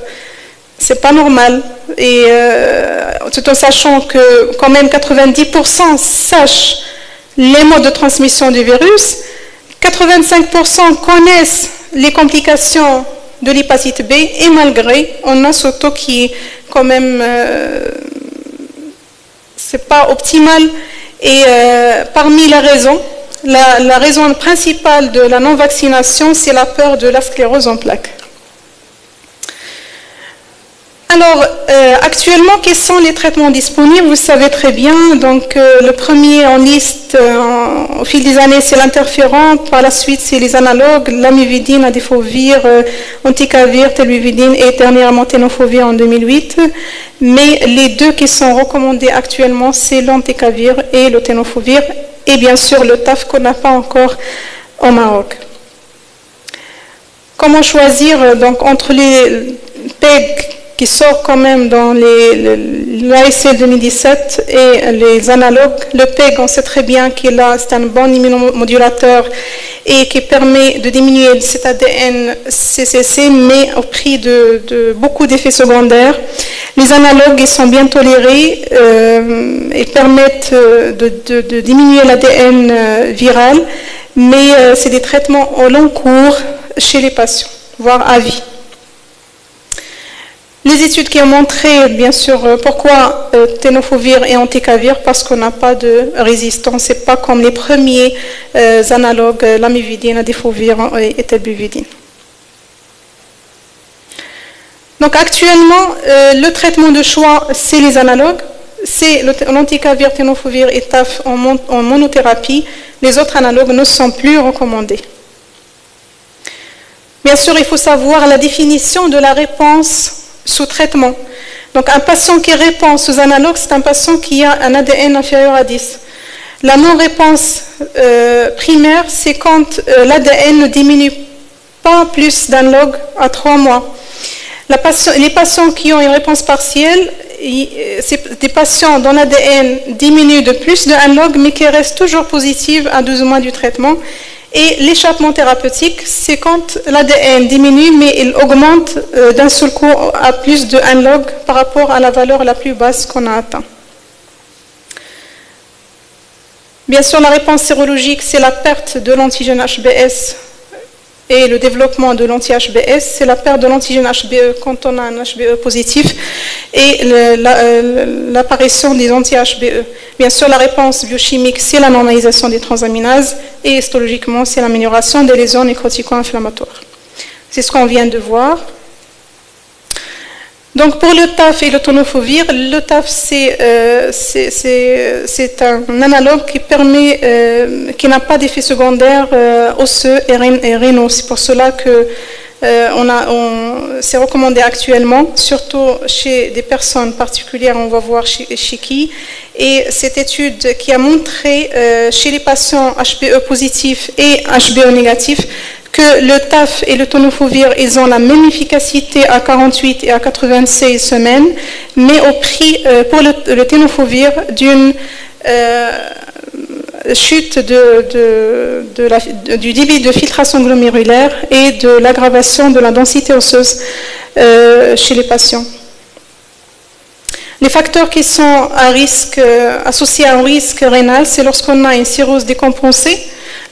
c'est pas normal. Et euh, tout en sachant que quand même 90% sachent les modes de transmission du virus, 85% connaissent les complications de l'hépatite B et malgré, on a ce taux qui quand même, euh, c'est pas optimal. Et euh, parmi les raisons, la, la, raison principale de la non-vaccination, c'est la peur de la sclérose en plaques. Alors, euh, actuellement, quels sont les traitements disponibles? Vous savez très bien. Donc, euh, le premier en liste euh, au fil des années, c'est l'interférent. Par la suite, c'est les analogues, l'amividine, adifovir, anticavir, telbuvidine et dernièrement tenofovir en 2008. Mais les deux qui sont recommandés actuellement, c'est l'anticavir et le tenofovir. Et bien sûr, le TAF qu'on n'a pas encore au Maroc. Comment choisir donc entre les PEG qui sort quand même dans l'AIC 2017 et les analogues. Le PEG, on sait très bien qu'il c'est un bon immunomodulateur et qui permet de diminuer cet ADN CCC, mais au prix de, beaucoup d'effets secondaires. Les analogues ils sont bien tolérés euh, et permettent euh, de, diminuer l'ADN euh, viral, mais c'est des traitements au long cours chez les patients, voire à vie. Les études qui ont montré, bien sûr, euh, pourquoi euh, ténofovir et anticavir, parce qu'on n'a pas de résistance. Ce n'est pas comme les premiers euh, analogues, l'amividine, adifovir et telbuvidine. Donc actuellement, le traitement de choix, c'est les analogues. C'est l'anticavir, ténofovir et TAF en monothérapie. Les autres analogues ne sont plus recommandés. Bien sûr, il faut savoir la définition de la réponse sous traitement. Donc un patient qui répond sous analogue, c'est un patient qui a un ADN inférieur à 10. La non-réponse euh, primaire, c'est quand euh, l'ADN ne diminue pas plus d'un à trois mois. les patients qui ont une réponse partielle, c'est des patients dont l'ADN diminue de plus d'un log, mais qui restent toujours positifs à 12 mois du traitement. Et l'échappement thérapeutique, c'est quand l'ADN diminue, mais il augmente euh, d'un seul coup à plus de 1 log par rapport à la valeur la plus basse qu'on a atteint. Bien sûr, la réponse sérologique, c'est la perte de l'antigène HBS et le développement de l'anti-HBS, c'est la perte de l'antigène HBE quand on a un HBE positif et euh, l'apparition des anti-HBE. Bien sûr, la réponse biochimique, c'est la normalisation des transaminases et histologiquement, c'est l'amélioration des lésions nécrotico-inflammatoires. C'est ce qu'on vient de voir. Donc pour le TAF et le tonofovir, le TAF euh, c'est un analogue qui permet, euh, qui n'a pas d'effet secondaire euh, osseux et, rénaux. C'est pour cela que c'est recommandé actuellement, surtout chez des personnes particulières, on va voir chez, chez qui. Et cette étude qui a montré chez les patients HPE positifs et HBE négatifs que le TAF et le tonofovir, ils ont la même efficacité à 48 et à 86 semaines, mais au prix euh, pour le, le tenofovir d'une euh, chute du débit de filtration glomérulaire et de l'aggravation de la densité osseuse euh, chez les patients. Les facteurs qui sont associés à un risque rénal, c'est lorsqu'on a une cirrhose décompensée,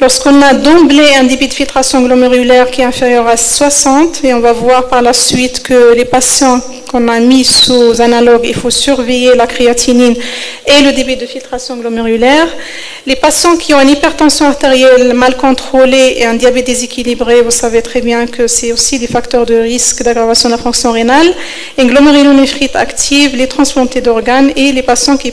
Lorsqu'on a d'emblée un débit de filtration glomérulaire qui est inférieur à 60, et on va voir par la suite que les patients qu'on a mis sous analogue, il faut surveiller la créatinine et le débit de filtration glomérulaire. Les patients qui ont une hypertension artérielle mal contrôlée et un diabète déséquilibré, vous savez très bien que c'est aussi des facteurs de risque d'aggravation de la fonction rénale. Une glomérulonéphrite active, les transplantés d'organes et les patients qui,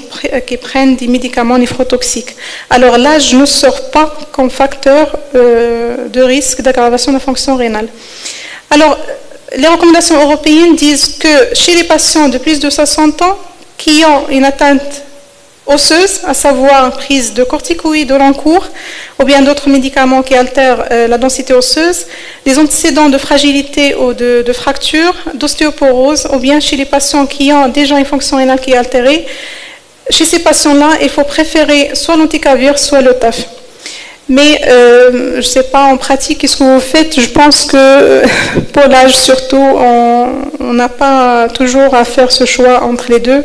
prennent des médicaments néphrotoxiques. Alors là, je ne sors pas comme facteur euh, de risque d'aggravation de la fonction rénale. Alors, les recommandations européennes disent que chez les patients de plus de 60 ans qui ont une atteinte osseuse, à savoir une prise de corticoïdes au long cours, ou bien d'autres médicaments qui altèrent euh, la densité osseuse, des antécédents de fragilité ou de, de fracture, d'ostéoporose, ou bien chez les patients qui ont déjà une fonction rénale qui est altérée. Chez ces patients-là, il faut préférer soit l'anticavir, soit le TAF. Mais euh, je ne sais pas en pratique qu'est-ce que vous faites? Je pense que pour l'âge surtout, on n'a pas toujours à faire ce choix entre les deux.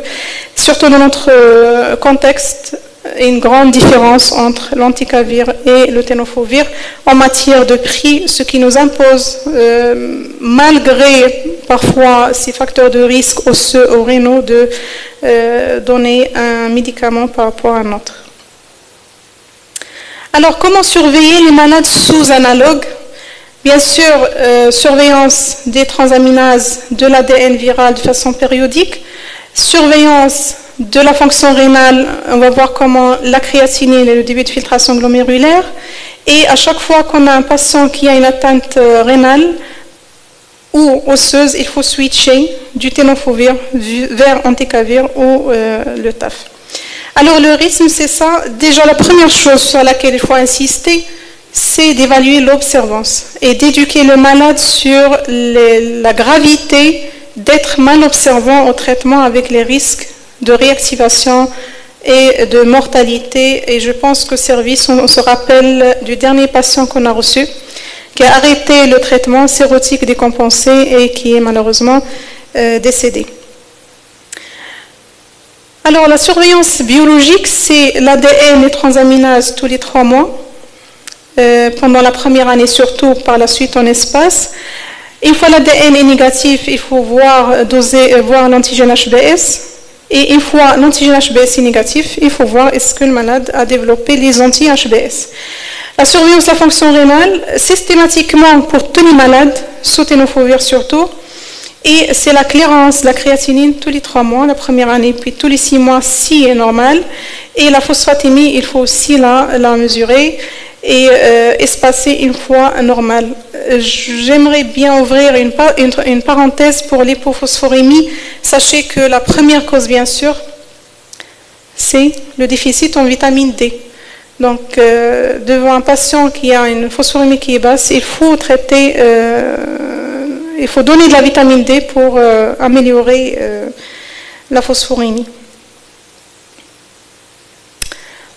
Surtout dans notre euh, contexte, une grande différence entre l'anticavir et le ténofovir en matière de prix, ce qui nous impose, euh, malgré parfois ces facteurs de risque osseux ou rénaux, de donner un médicament par rapport à un autre. Alors, comment surveiller les malades sous analogues Bien sûr, euh, surveillance des transaminases de l'ADN viral de façon périodique, surveillance de la fonction rénale, on va voir comment la créatinine et le début de filtration glomérulaire, et à chaque fois qu'on a un patient qui a une atteinte euh, rénale ou osseuse, il faut switcher du ténofovir vers anticavir ou euh, le TAF. Alors le rythme, c'est ça. Déjà, la première chose sur laquelle il faut insister, c'est d'évaluer l'observance et d'éduquer le malade sur la gravité d'être mal observant au traitement avec les risques de réactivation et de mortalité. Et je pense que service, on, se rappelle du dernier patient qu'on a reçu, qui a arrêté le traitement sérotique décompensé et qui est malheureusement euh, décédé. Alors, la surveillance biologique, c'est l'ADN et transaminase tous les trois mois, euh, pendant la première année surtout, par la suite en espace. Une fois l'ADN est négatif, il faut voir, doser, euh, voir l'antigène HBS. Et une fois l'antigène HBS est négatif, il faut voir est-ce que le malade a développé les anti-HBS. La surveillance de la fonction rénale, systématiquement pour tous les malades, sous ténofovir surtout, et c'est la clairance la créatinine tous les trois mois, la première année, puis tous les six mois si est normal. Et la phosphatémie, il faut aussi la, mesurer et euh, espacer une fois normal. Euh, j'aimerais bien ouvrir une, parenthèse pour l'hypophosphorémie. Sachez que la première cause, bien sûr, c'est le déficit en vitamine D. Donc, euh, devant un patient qui a une phosphorémie qui est basse, il faut traiter, il faut donner de la vitamine D pour euh, améliorer la phosphorémie.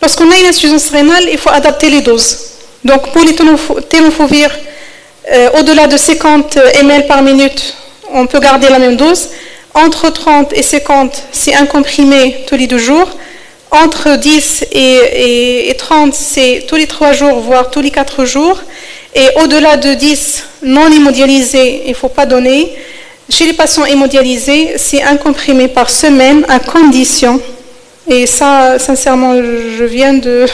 Lorsqu'on a une insuffisance rénale, il faut adapter les doses. Donc, pour les ténophovirs, au-delà de 50 ml par minute, on peut garder la même dose. Entre 30 et 50, c'est un comprimé tous les deux jours entre 10 et, 30, c'est tous les 3 jours, voire tous les 4 jours. Et au-delà de 10 non hémodialysés, il ne faut pas donner. Chez les patients hémodialysés, c'est un comprimé par semaine à condition, et ça, sincèrement, je viens de,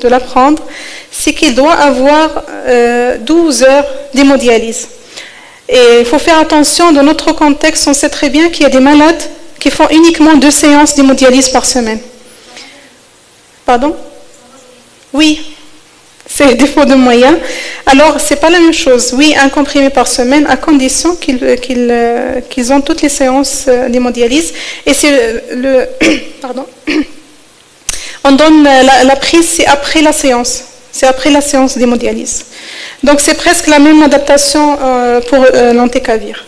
de, l'apprendre, c'est qu'il doit avoir 12 euh, heures d'hémodialyse. Et il faut faire attention, dans notre contexte, on sait très bien qu'il y a des malades qui font uniquement deux séances d'hémodialyse par semaine. Pardon? Oui, c'est défaut de moyens. Alors, ce n'est pas la même chose. Oui, un comprimé par semaine, à condition qu'ils euh, ont toutes les séances euh, d'hémodialyse. Et c'est le, Pardon. On donne la, prise, c'est après la séance. C'est après la séance d'hémodialyse. Donc, c'est presque la même adaptation euh, pour l'antécavir.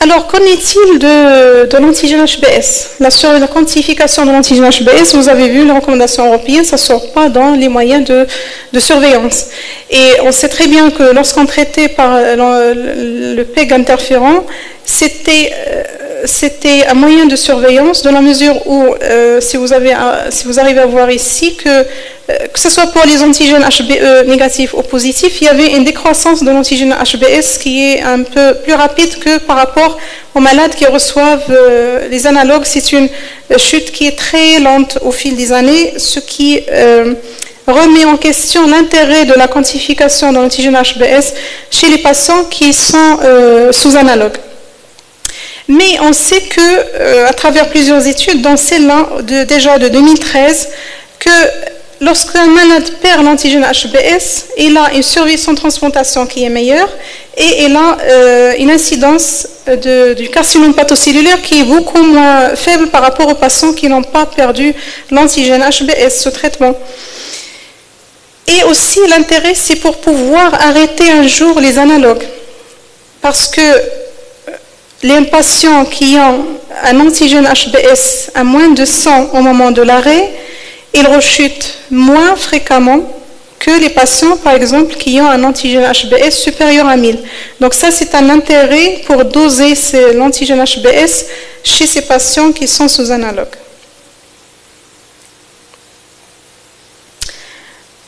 Alors, qu'en est-il de, l'antigène HBS la, quantification de l'antigène HBS, vous avez vu, la recommandation européenne, ça ne sort pas dans les moyens de, surveillance. Et on sait très bien que lorsqu'on traitait par le, le PEG interférent, c'était euh, c'était un moyen de surveillance dans la mesure où, euh, si, vous avez, si vous arrivez à voir ici, que, euh, que ce soit pour les antigènes HBE négatifs ou positifs, il y avait une décroissance de l'antigène HBS qui est un peu plus rapide que par rapport aux malades qui reçoivent euh, les analogues. C'est une chute qui est très lente au fil des années, ce qui remet en question l'intérêt de la quantification de l'antigène HBS chez les patients qui sont sous analogue. Mais on sait que, euh, à travers plusieurs études, dans celle-là, déjà de 2013, que lorsqu'un malade perd l'antigène HBS, il a une survie sans transplantation qui est meilleure et il a euh, une incidence du carcinome pathocellulaire qui est beaucoup moins faible par rapport aux patients qui n'ont pas perdu l'antigène HBS, ce traitement. Et aussi, l'intérêt, c'est pour pouvoir arrêter un jour les analogues. Parce que les patients qui ont un antigène HBS à moins de 100 au moment de l'arrêt, ils rechutent moins fréquemment que les patients, par exemple, qui ont un antigène HBS supérieur à 1000. Donc ça, c'est un intérêt pour doser l'antigène HBS chez ces patients qui sont sous analogue.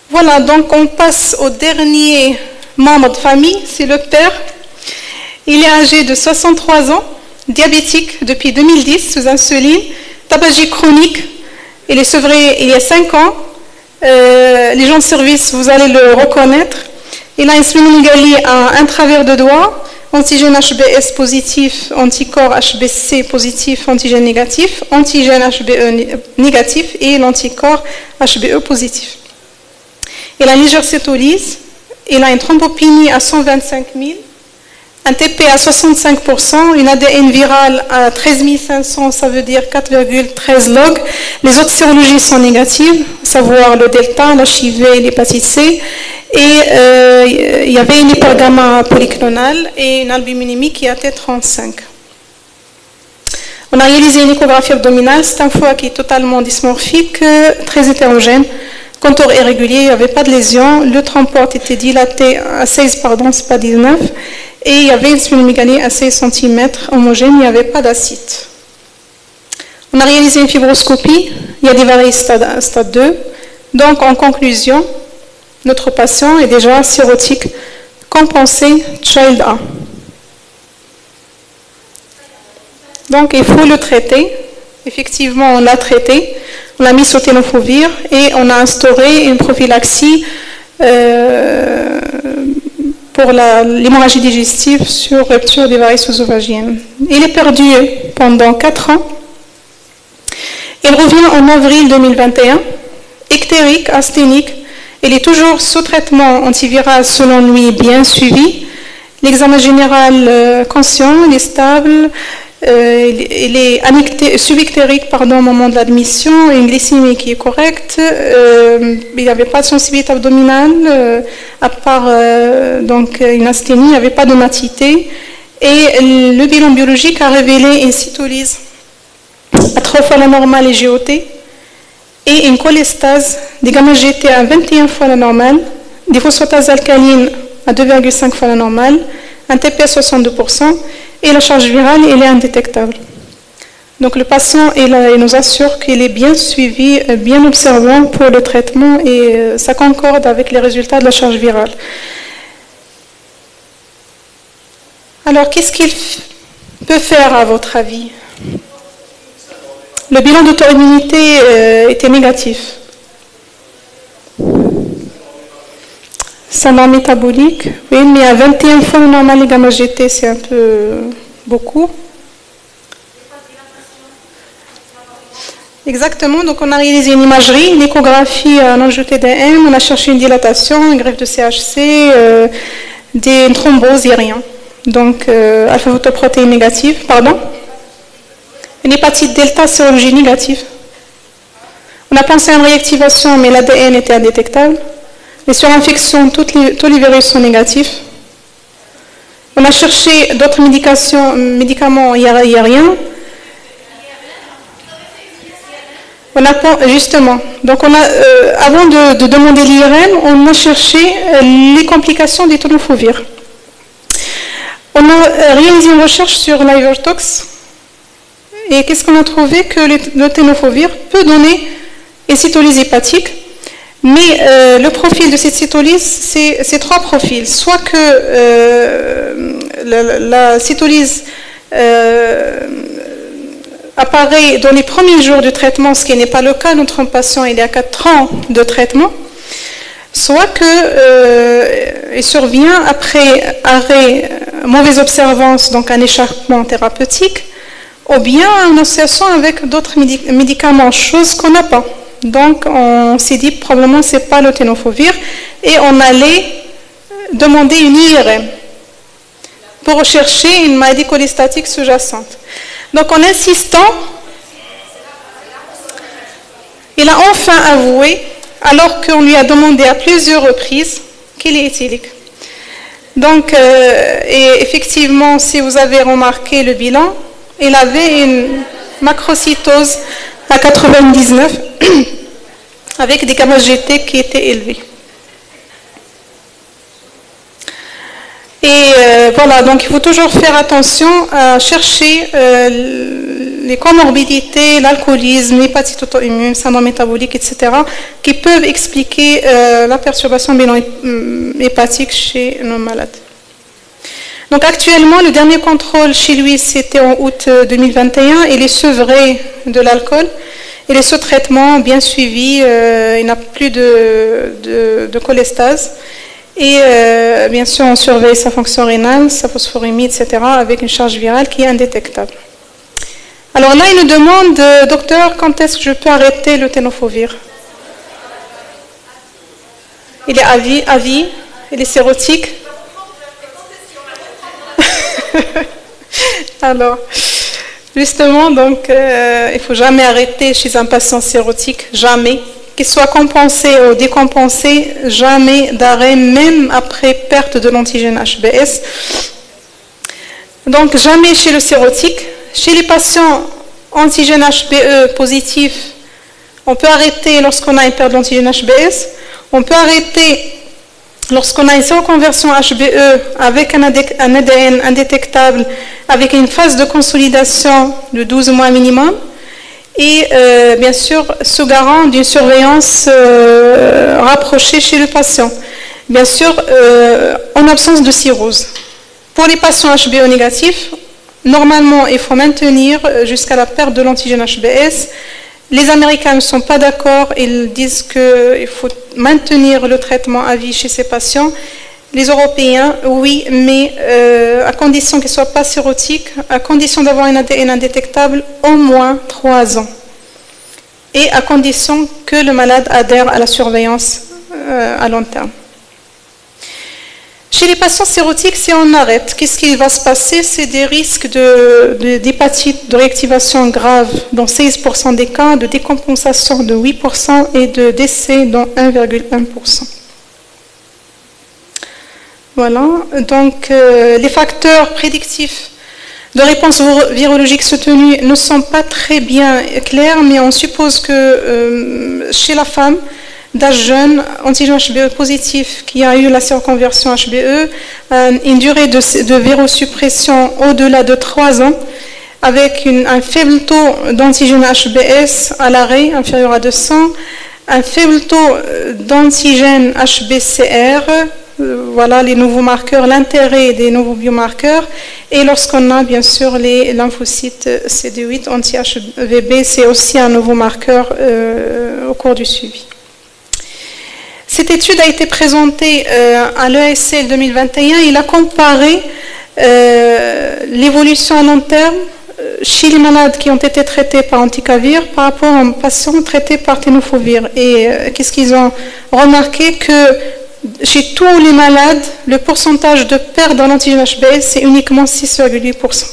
Voilà, donc on passe au dernier membre de famille, c'est le père. Il est âgé de 63 ans, diabétique depuis 2010 sous insuline, tabagique chronique. Il est sevré il y a 5 ans. Euh, les gens de service, vous allez le reconnaître. Il a une splenomégalie à un travers de doigt, antigène HBS positif, anticorps HBC positif, antigène négatif, antigène HBE négatif et l'anticorps HBE positif. Il a une légère cétolyse, il a une thrombopénie à 125 000, un TP à 65%, une ADN virale à 13 500, ça veut dire 4,13 log. Les autres sérologies sont négatives, à savoir le delta, l'HIV l'hépatite C. Et euh, il y avait une hypergamma polyclonale et une albuminémie qui était 35. On a réalisé une échographie abdominale, c'est un foie qui est totalement dysmorphique, très hétérogène, contour irrégulier, il n'y avait pas de lésion, le transport était dilaté à 16, pardon, c'est pas 19, et il y avait une sphénomégalie à 16 cm homogène, il n'y avait pas d'acide. On a réalisé une fibroscopie, il y a des variés stade, stade 2. Donc, en conclusion, notre patient est déjà cirrhotique compensé Child A? Donc, il faut le traiter. Effectivement, on l'a traité, on l'a mis sur ténophovir et on a instauré une prophylaxie euh, pour l'hémorragie digestive sur rupture des varices œsophagiennes. Il est perdu pendant 4 ans. Il revient en avril 2021, ectérique, asthénique. Il est toujours sous traitement antiviral selon lui bien suivi. L'examen général euh, conscient, il est stable. Euh, il, est subictérique pardon, au moment de l'admission, une glycémie qui est correcte. Euh, il n'y avait pas de sensibilité abdominale, à part donc une asthénie, il n'y avait pas de matité. Et le bilan biologique a révélé une cytolyse à la normale et GOT et une cholestase des gamma-GT à 21 fois la normale, des phosphatases alcalines à 2,5 fois la normale, un TP à 62%, et la charge virale, elle est indétectable. Donc le patient il, nous assure qu'il est bien suivi, euh, bien observant pour le traitement et euh, ça concorde avec les résultats de la charge virale. Alors qu'est-ce qu'il peut faire à votre avis? Le bilan d'auto-immunité euh, était négatif. Syndrome métabolique, oui, mais à 21 fois normal gamma GT, c'est un peu beaucoup. Exactement, donc on a réalisé une imagerie, une échographie, un enjeu TDM, on a cherché une dilatation, une greffe de CHC, euh, des thromboses et rien. Donc euh, alpha-photoprotéine négative, pardon Une hépatite delta sérologie négative. On a pensé à une réactivation, mais l'ADN était indétectable. Les surinfections, tous les virus sont négatifs. On a cherché d'autres médicaments, il n'y a, rien. Justement, donc on a, euh, avant de, demander l'IRM, on a cherché euh, les complications des tenofovir. On a euh, réalisé une recherche sur l'Ivertox et qu'est-ce qu'on a trouvé? Que le tenofovir peut donner une cytolyse hépatique mais euh, le profil de cette cytolyse, c'est trois profils. Soit que euh, la, cytolyse euh, apparaît dans les premiers jours du traitement, ce qui n'est pas le cas. Notre patient il y a 4 ans de traitement. Soit que il survient après arrêt, mauvaise observance, donc un échappement thérapeutique, ou bien en association avec d'autres médicaments, chose qu'on n'a pas. Donc on s'est dit probablement c'est pas le et on allait demander une IRM pour rechercher une maladie cholestatique sous-jacente. Donc en insistant, il a enfin avoué, alors qu'on lui a demandé à plusieurs reprises, qu'il est éthylique. Donc, euh, et effectivement, si vous avez remarqué le bilan, il avait une macrocytose à 99 avec des GT qui étaient élevés. Et euh, voilà, donc il faut toujours faire attention à chercher euh, les comorbidités, l'alcoolisme, l'hépatite auto-immune, syndrome métabolique, etc., qui peuvent expliquer euh, la perturbation bilan hépatique chez nos malades. Donc actuellement, le dernier contrôle chez lui, c'était en août 2021. Il est sevré de l'alcool. Il est sous traitement, bien suivi. Euh, il n'a plus de, cholestase. Et euh, bien sûr, on surveille sa fonction rénale, sa phosphorémie, etc., avec une charge virale qui est indétectable. Alors là, il nous demande, euh, docteur, quand est-ce que je peux arrêter le ténofovir? Il est à vie, à vie, il est sérotique. Alors, justement, donc, euh, il faut jamais arrêter chez un patient sérotique, jamais. Qu'il soit compensé ou décompensé, jamais d'arrêt, même après perte de l'antigène HBS. Donc, jamais chez le sérotique. Chez les patients antigène HBE positif, on peut arrêter lorsqu'on a une perte d'antigène HBS. On peut arrêter Lorsqu'on a une séroconversion HBE avec un ADN indétectable, avec une phase de consolidation de 12 mois minimum, et euh, bien sûr sous garant d'une surveillance euh, rapprochée chez le patient. Bien sûr, euh, en absence de cirrhose. Pour les patients HBO négatifs, normalement, il faut maintenir jusqu'à la perte de l'antigène HBS les Américains ne sont pas d'accord, ils disent qu'il faut maintenir le traitement à vie chez ces patients. Les Européens, oui, mais euh, à condition qu'ils ne soient pas sérotiques, à condition d'avoir un ADN indétectable, au moins trois ans. Et à condition que le malade adhère à la surveillance euh, à long terme. Chez les patients sérotiques, si on arrête, qu'est-ce qui va se passer? C'est des risques d'hépatite, de, réactivation grave dans 16% des cas, de décompensation de 8% et de décès dans 1,1%. Voilà, donc euh, les facteurs prédictifs de réponse virologique soutenue ne sont pas très bien clairs, mais on suppose que euh, chez la femme, d'âge jeune, antigène HBE positif qui a eu la séroconversion HBE, euh, une durée de, de vérosuppression au-delà de 3 ans, avec un faible taux d'antigène HBS à l'arrêt, inférieur à 200, un faible taux d'antigène HBCR, euh, voilà les nouveaux marqueurs, l'intérêt des nouveaux biomarqueurs. Et lorsqu'on a bien sûr les lymphocytes CD8 anti-HVB, c'est aussi un nouveau marqueur euh, au cours du suivi. Cette étude a été présentée euh, à l'ESL 2021. Il a comparé l'évolution à long terme chez les malades qui ont été traités par anticavir par rapport aux patients traités par ténofovir. Et qu'est-ce qu'ils ont remarqué Que chez tous les malades, le pourcentage de perte dans l'antigène HBS, c'est uniquement 6,8%.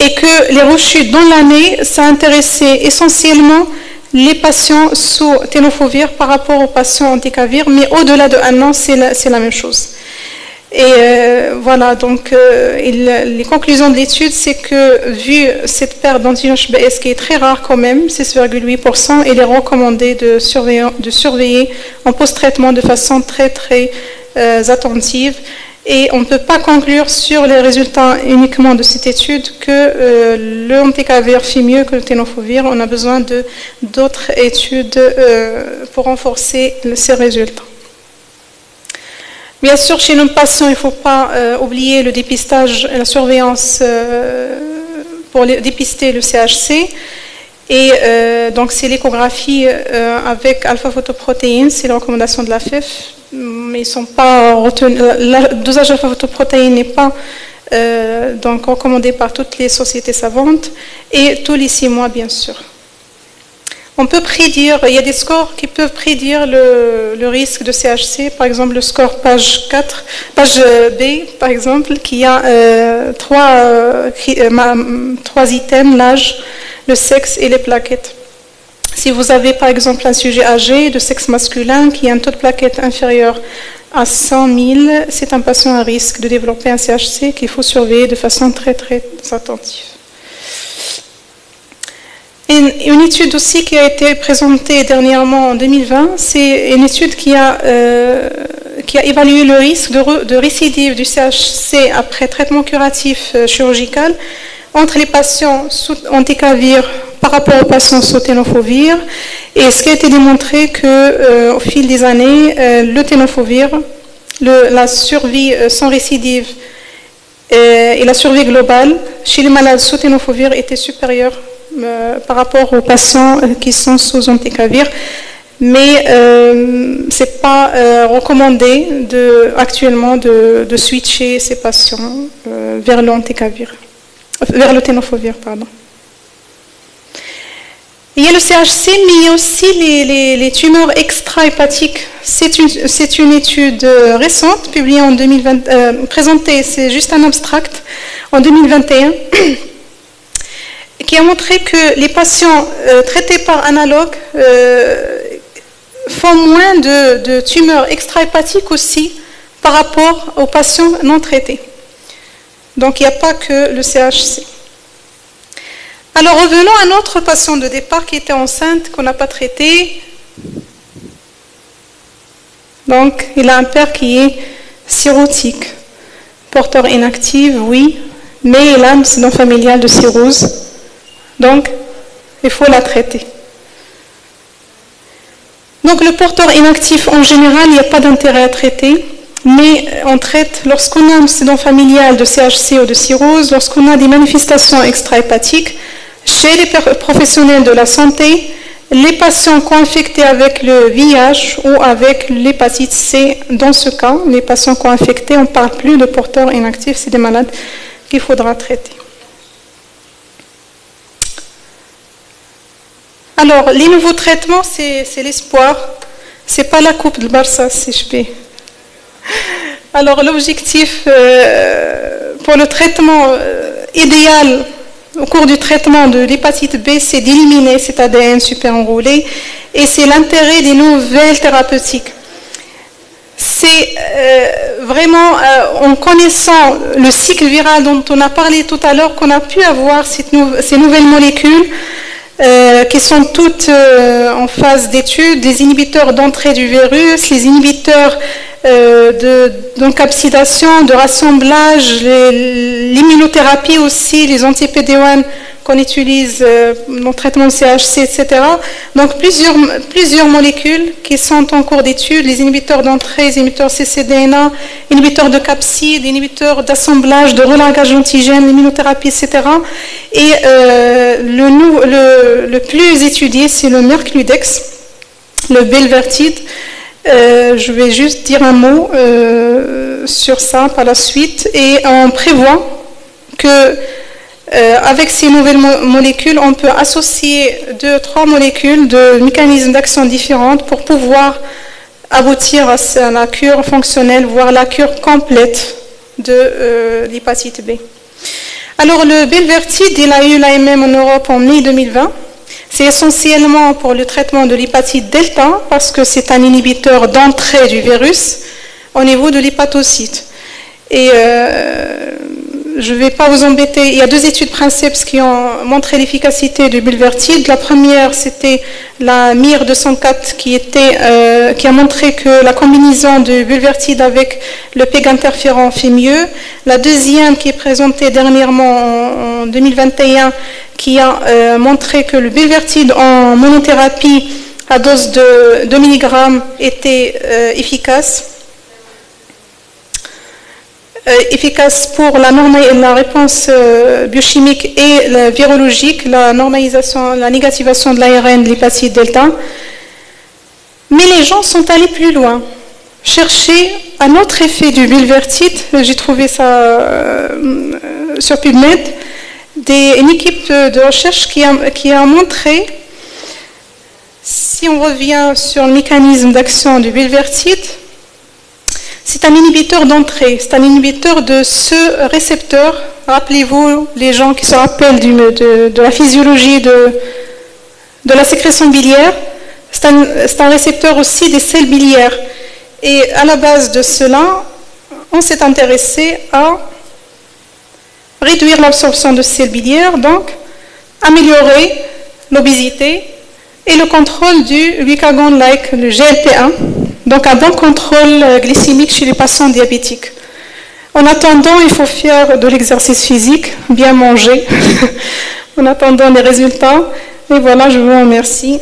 Et que les rechutes dans l'année, ça intéressait essentiellement les patients sous ténofovir par rapport aux patients anticavir, mais au-delà de un an, c'est la même chose. Et euh, voilà, donc euh, les conclusions de l'étude, c'est que vu cette perte d'antigène HBS qui est très rare quand même, 6,8%, il est recommandé de surveiller, de surveiller en post-traitement de façon très très euh, attentive. Et on ne peut pas conclure sur les résultats uniquement de cette étude que le anticavir fait mieux que le ténofovir. On a besoin d'autres études pour renforcer ces résultats. Bien sûr, chez nos patients, il ne faut pas euh, oublier le dépistage et la surveillance euh, pour dépister le CHC. Et euh, donc, c'est l'échographie avec alpha-photoprotéines, c'est la recommandation de la FEF, mais ils sont pas retenus. Le dosage d'alpha-photoprotéines n'est pas donc recommandé par toutes les sociétés savantes, et tous les six mois, bien sûr. On peut prédire, il y a des scores qui peuvent prédire le, risque de CHC, par exemple le score page 4, page B, par exemple, qui a euh, trois, euh, euh, trois items, l'âge, le sexe et les plaquettes. Si vous avez par exemple un sujet âgé de sexe masculin qui a un taux de plaquettes inférieur à 100 000, c'est un patient à risque de développer un CHC qu'il faut surveiller de façon très très attentive. Une, étude aussi qui a été présentée dernièrement en 2020, c'est une étude qui a, euh, qui a évalué le risque de, récidive du CHC après traitement curatif euh, chirurgical entre les patients sous anticavir par rapport aux patients sous ténofovir. Et ce qui a été démontré que euh, au fil des années, le ténofovir, la survie sans récidive et la survie globale chez les malades sous ténofovir était supérieure euh, par rapport aux patients euh, qui sont sous anticavir, mais euh, ce n'est pas recommandé actuellement de, switcher ces patients vers vers le ténofovir, pardon. Il y a le CHC, mais il y a aussi les, tumeurs extra-hépatiques. C'est une, étude récente, publiée en 2020, présentée, c'est juste un abstract, en 2021 qui a montré que les patients euh, traités par analogue euh, font moins de, tumeurs extra-hépatiques aussi par rapport aux patients non traités. Donc il n'y a pas que le CHC. Alors revenons à notre patient de départ qui était enceinte, qu'on n'a pas traité. Donc il a un père qui est cirrhotique, porteur inactif, oui, mais il a un incident familial de cirrhose. Donc, il faut la traiter. Donc, le porteur inactif, en général, il n'y a pas d'intérêt à traiter, mais on traite lorsqu'on a un incident familial de CHC ou de cirrhose, lorsqu'on a des manifestations extra-hépatiques, chez les professionnels de la santé, les patients co-infectés avec le VIH ou avec l'hépatite C, dans ce cas, les patients co-infectés, on ne parle plus de porteurs inactifs, c'est des malades qu'il faudra traiter. Alors, les nouveaux traitements, c'est l'espoir. C'est pas la coupe de Barça, si je peux. Alors l'objectif euh, pour le traitement euh, idéal au cours du traitement de l'hépatite B, c'est d'éliminer cet ADN super enroulé et c'est l'intérêt des nouvelles thérapeutiques. C'est euh, vraiment en connaissant le cycle viral dont on a parlé tout à l'heure qu'on a pu avoir ces nouvelles molécules qui sont toutes en phase d'étude, des inhibiteurs d'entrée du virus, les inhibiteurs euh, d'encapsidation, de, rassemblage, l'immunothérapie aussi, les anti-PD1 qu'on utilise euh, dans le traitement de CHC, etc. Donc plusieurs, plusieurs molécules qui sont en cours d'étude, les inhibiteurs d'entrée, les inhibiteurs CCDNA, inhibiteurs de capside, inhibiteurs d'assemblage, de relagage antigène, l'immunothérapie, etc. Et euh, le, plus étudié, c'est le Mercludex, le Belvertide. Euh, je vais juste dire un mot euh, sur ça par la suite. Et on prévoit que euh, avec ces nouvelles molécules, on peut associer deux, trois molécules de mécanismes d'action différents pour pouvoir aboutir à la cure fonctionnelle, voire la cure complète de l'hépatite B. Alors le Belvertide, il a eu l'AMM en Europe en mai 2020. C'est essentiellement pour le traitement de l'hépatite delta parce que c'est un inhibiteur d'entrée du virus au niveau de l'hépatocyte. Et euh, je ne vais pas vous embêter. Il y a deux études principes qui ont montré l'efficacité du bulvertide. La première, c'était la MIR 204 qui, était, euh, qui a montré que la combinaison de bulvertide avec le PEG interférent fait mieux. La deuxième, qui est présentée dernièrement en, 2021, qui a euh, montré que le bulvertide en monothérapie à dose de 2 mg était euh, efficace. Euh, efficace pour la, réponse euh, biochimique et virologique, la normalisation, la négativation de l'ARN de l'hépatite delta. Mais les gens sont allés plus loin. Chercher un autre effet du bulvertide, j'ai trouvé ça euh, sur PubMed, une équipe de, recherche qui a, montré, si on revient sur le mécanisme d'action du bulvertide, c'est un inhibiteur d'entrée, c'est un inhibiteur de ce récepteur. Rappelez-vous, les gens qui se rappellent de, la physiologie de, la sécrétion biliaire, c'est un, récepteur aussi des cellules biliaires. Et à la base de cela, on s'est intéressé à réduire l'absorption de cellules biliaires, donc améliorer l'obésité et le contrôle du glucagon-like, le GLP1. Donc un bon contrôle euh, glycémique chez les patients diabétiques. En attendant, il faut faire de l'exercice physique, bien manger, en attendant les résultats. Et voilà, je vous remercie.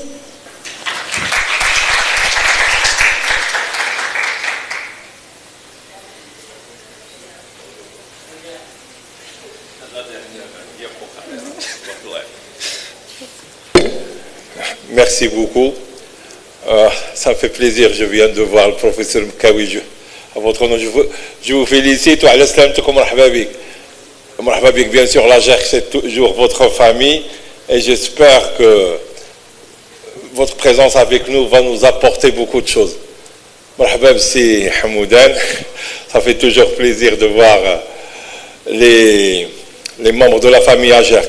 Merci beaucoup. Euh, ça fait plaisir, je viens de voir le professeur Mkawi. À votre nom, je vous, je vous félicite. Bien sûr, la c'est toujours votre famille. Et j'espère que votre présence avec nous va nous apporter beaucoup de choses. c'est Hamoudan. Ça fait toujours plaisir de voir les, les membres de la famille Agerk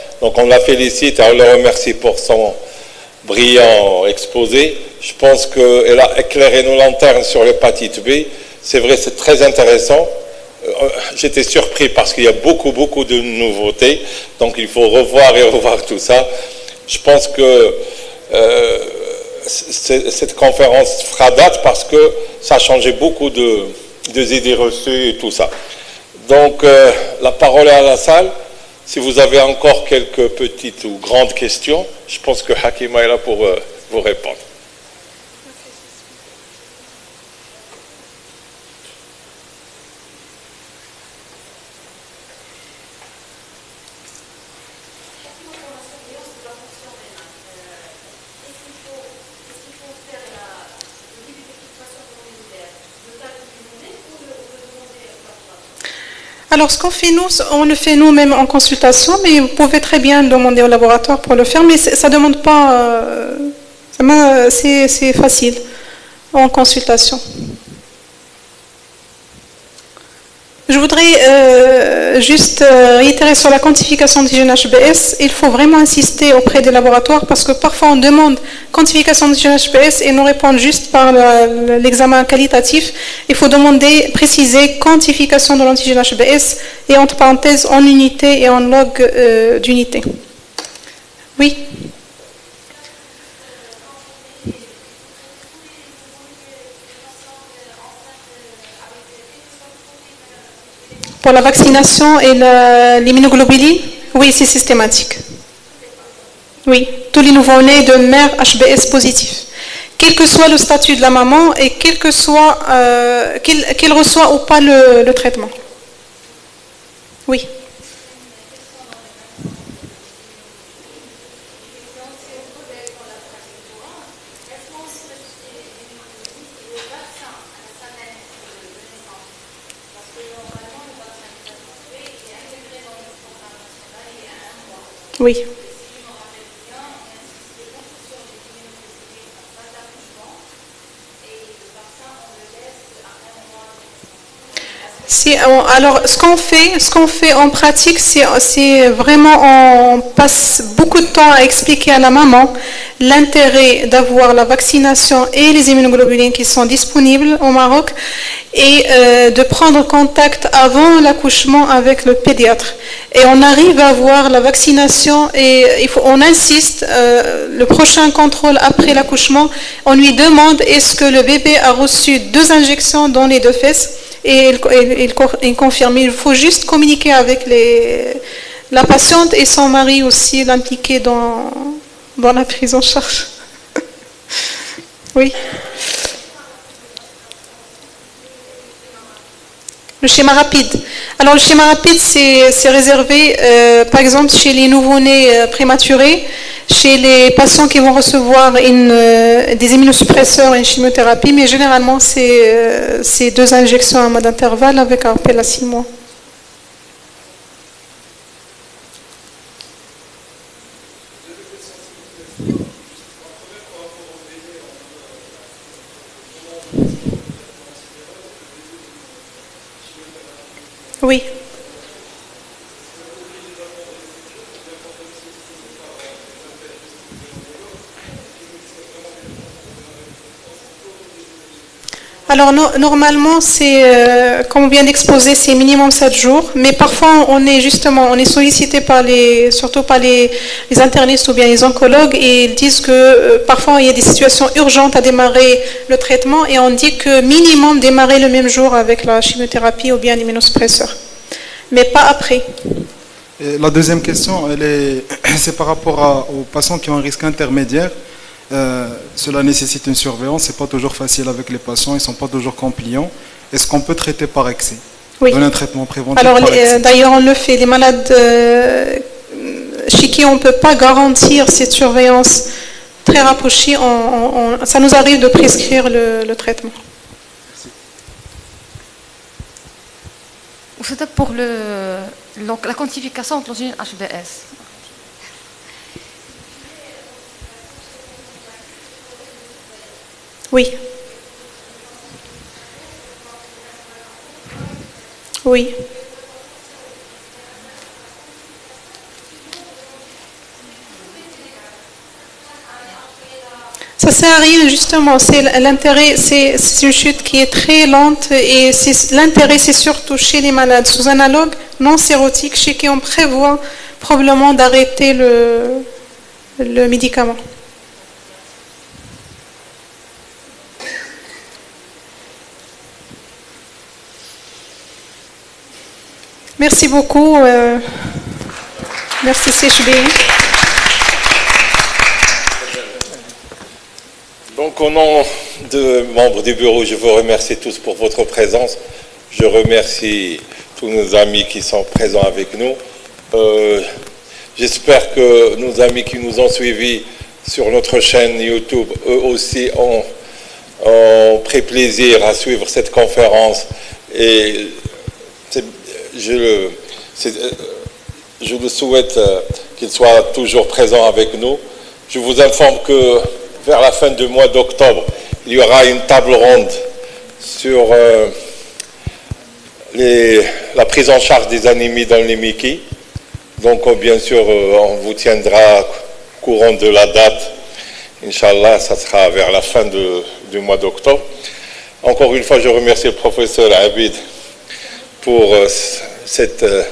Donc on la félicite et on le remercie pour son brillant exposé. Je pense qu'elle a éclairé nos lanternes sur l'hépatite B. C'est vrai, c'est très intéressant. Euh, j'étais surpris parce qu'il y a beaucoup, beaucoup de nouveautés. Donc il faut revoir et revoir tout ça. Je pense que euh, cette conférence fera date parce que ça a changé beaucoup de, idées reçues et tout ça. Donc euh, la parole est à la salle. Si vous avez encore quelques petites ou grandes questions, je pense que Hakima est là pour euh, vous répondre. Alors, ce qu'on fait nous, on le fait nous-mêmes en consultation, mais vous pouvez très bien demander au laboratoire pour le faire, mais ça ne demande pas. euh, c'est facile en consultation. Je voudrais euh, juste euh, réitérer sur la quantification d'hygiène HBS. Il faut vraiment insister auprès des laboratoires parce que parfois on demande quantification d'hygiène HBS et nous répondent juste par l'examen qualitatif. Il faut demander, préciser quantification de l'antigène HBS et entre parenthèses en unité et en log euh, d'unité. Oui? Pour la vaccination et l'immunoglobuline Oui, c'est systématique. Oui, tous les nouveau-nés de mère HBS positif. Quel que soit le statut de la maman et quel que soit euh, qu'il qu'il reçoit ou pas le traitement. Oui. Oui. Si alors, ce qu'on fait, ce qu'on fait en pratique, c'est vraiment, on passe beaucoup de temps à expliquer à la maman l'intérêt d'avoir la vaccination et les immunoglobulines qui sont disponibles au Maroc et euh, de prendre contact avant l'accouchement avec le pédiatre. Et on arrive à avoir la vaccination et on insiste, euh, le prochain contrôle après l'accouchement, on lui demande est-ce que le bébé a reçu deux injections dans les deux fesses? Et il confirme. Il faut juste communiquer avec les, la patiente et son mari aussi, l'impliquer dans, dans la prise en charge. oui. Le schéma rapide. Alors le schéma rapide, c'est réservé, euh, par exemple, chez les nouveau-nés euh, prématurés, chez les patients qui vont recevoir euh, des immunosuppresseurs et une chimiothérapie, mais généralement, c'est deux injections à mois d'intervalle avec un rappel à six mois. Oui. Alors no- normalement, c'est euh, comme on vient d'exposer, c'est minimum 7 jours, mais parfois on est justement, on est sollicité par les, surtout par les, internistes ou bien les oncologues, et ils disent que euh, parfois il y a des situations urgentes à démarrer le traitement, et on dit que minimum démarrer le même jour avec la chimiothérapie ou bien l'immunosuppresseur, mais pas après. La deuxième question, elle est, c'est par rapport aux patients qui ont un risque intermédiaire. Euh, cela nécessite une surveillance. C'est pas toujours facile avec les patients. Ils sont pas toujours compliants. Est-ce qu'on peut traiter par excès? Oui. Donner un traitement préventif Alors, par les- excès euh, d'ailleurs, on le fait. Les malades euh, chez qui on ne peut pas garantir cette surveillance très rapprochée, on- on- on- ça nous arrive de prescrire le, le traitement. C'était pour le, donc, la quantification de l'angine HBS. Oui. Oui. Ça sert à rien justement. C'est l'intérêt, c'est une chute qui est très lente et l'intérêt c'est surtout chez les malades sous analogue non sérotique chez qui on prévoit probablement d'arrêter le, le médicament. Merci beaucoup. euh, merci CHB. Donc au nom de membres du bureau, je vous remercie tous pour votre présence. Je remercie tous nos amis qui sont présents avec nous. Euh, J'espère que nos amis qui nous ont suivis sur notre chaîne YouTube, eux aussi ont, ont pris plaisir à suivre cette conférence. Et je, le, je le souhaite qu'il soit toujours présent avec nous. Je vous informe que vers la fin du mois d'octobre, il y aura une table ronde sur la prise en charge des anémies dans les Mickey. Donc, bien sûr, on vous tiendra courant de la date. Inch'Allah, ça sera vers la fin du mois d'octobre. Encore une fois, je remercie le professeur Abid pour euh, cette euh,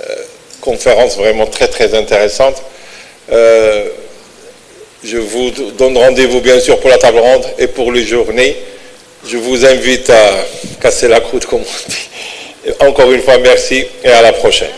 euh, conférence vraiment très très intéressante. je vous donne rendez-vous bien sûr pour la table ronde et pour les journées. Je vous invite à casser la croûte comme on dit. Encore une fois, merci et à la prochaine.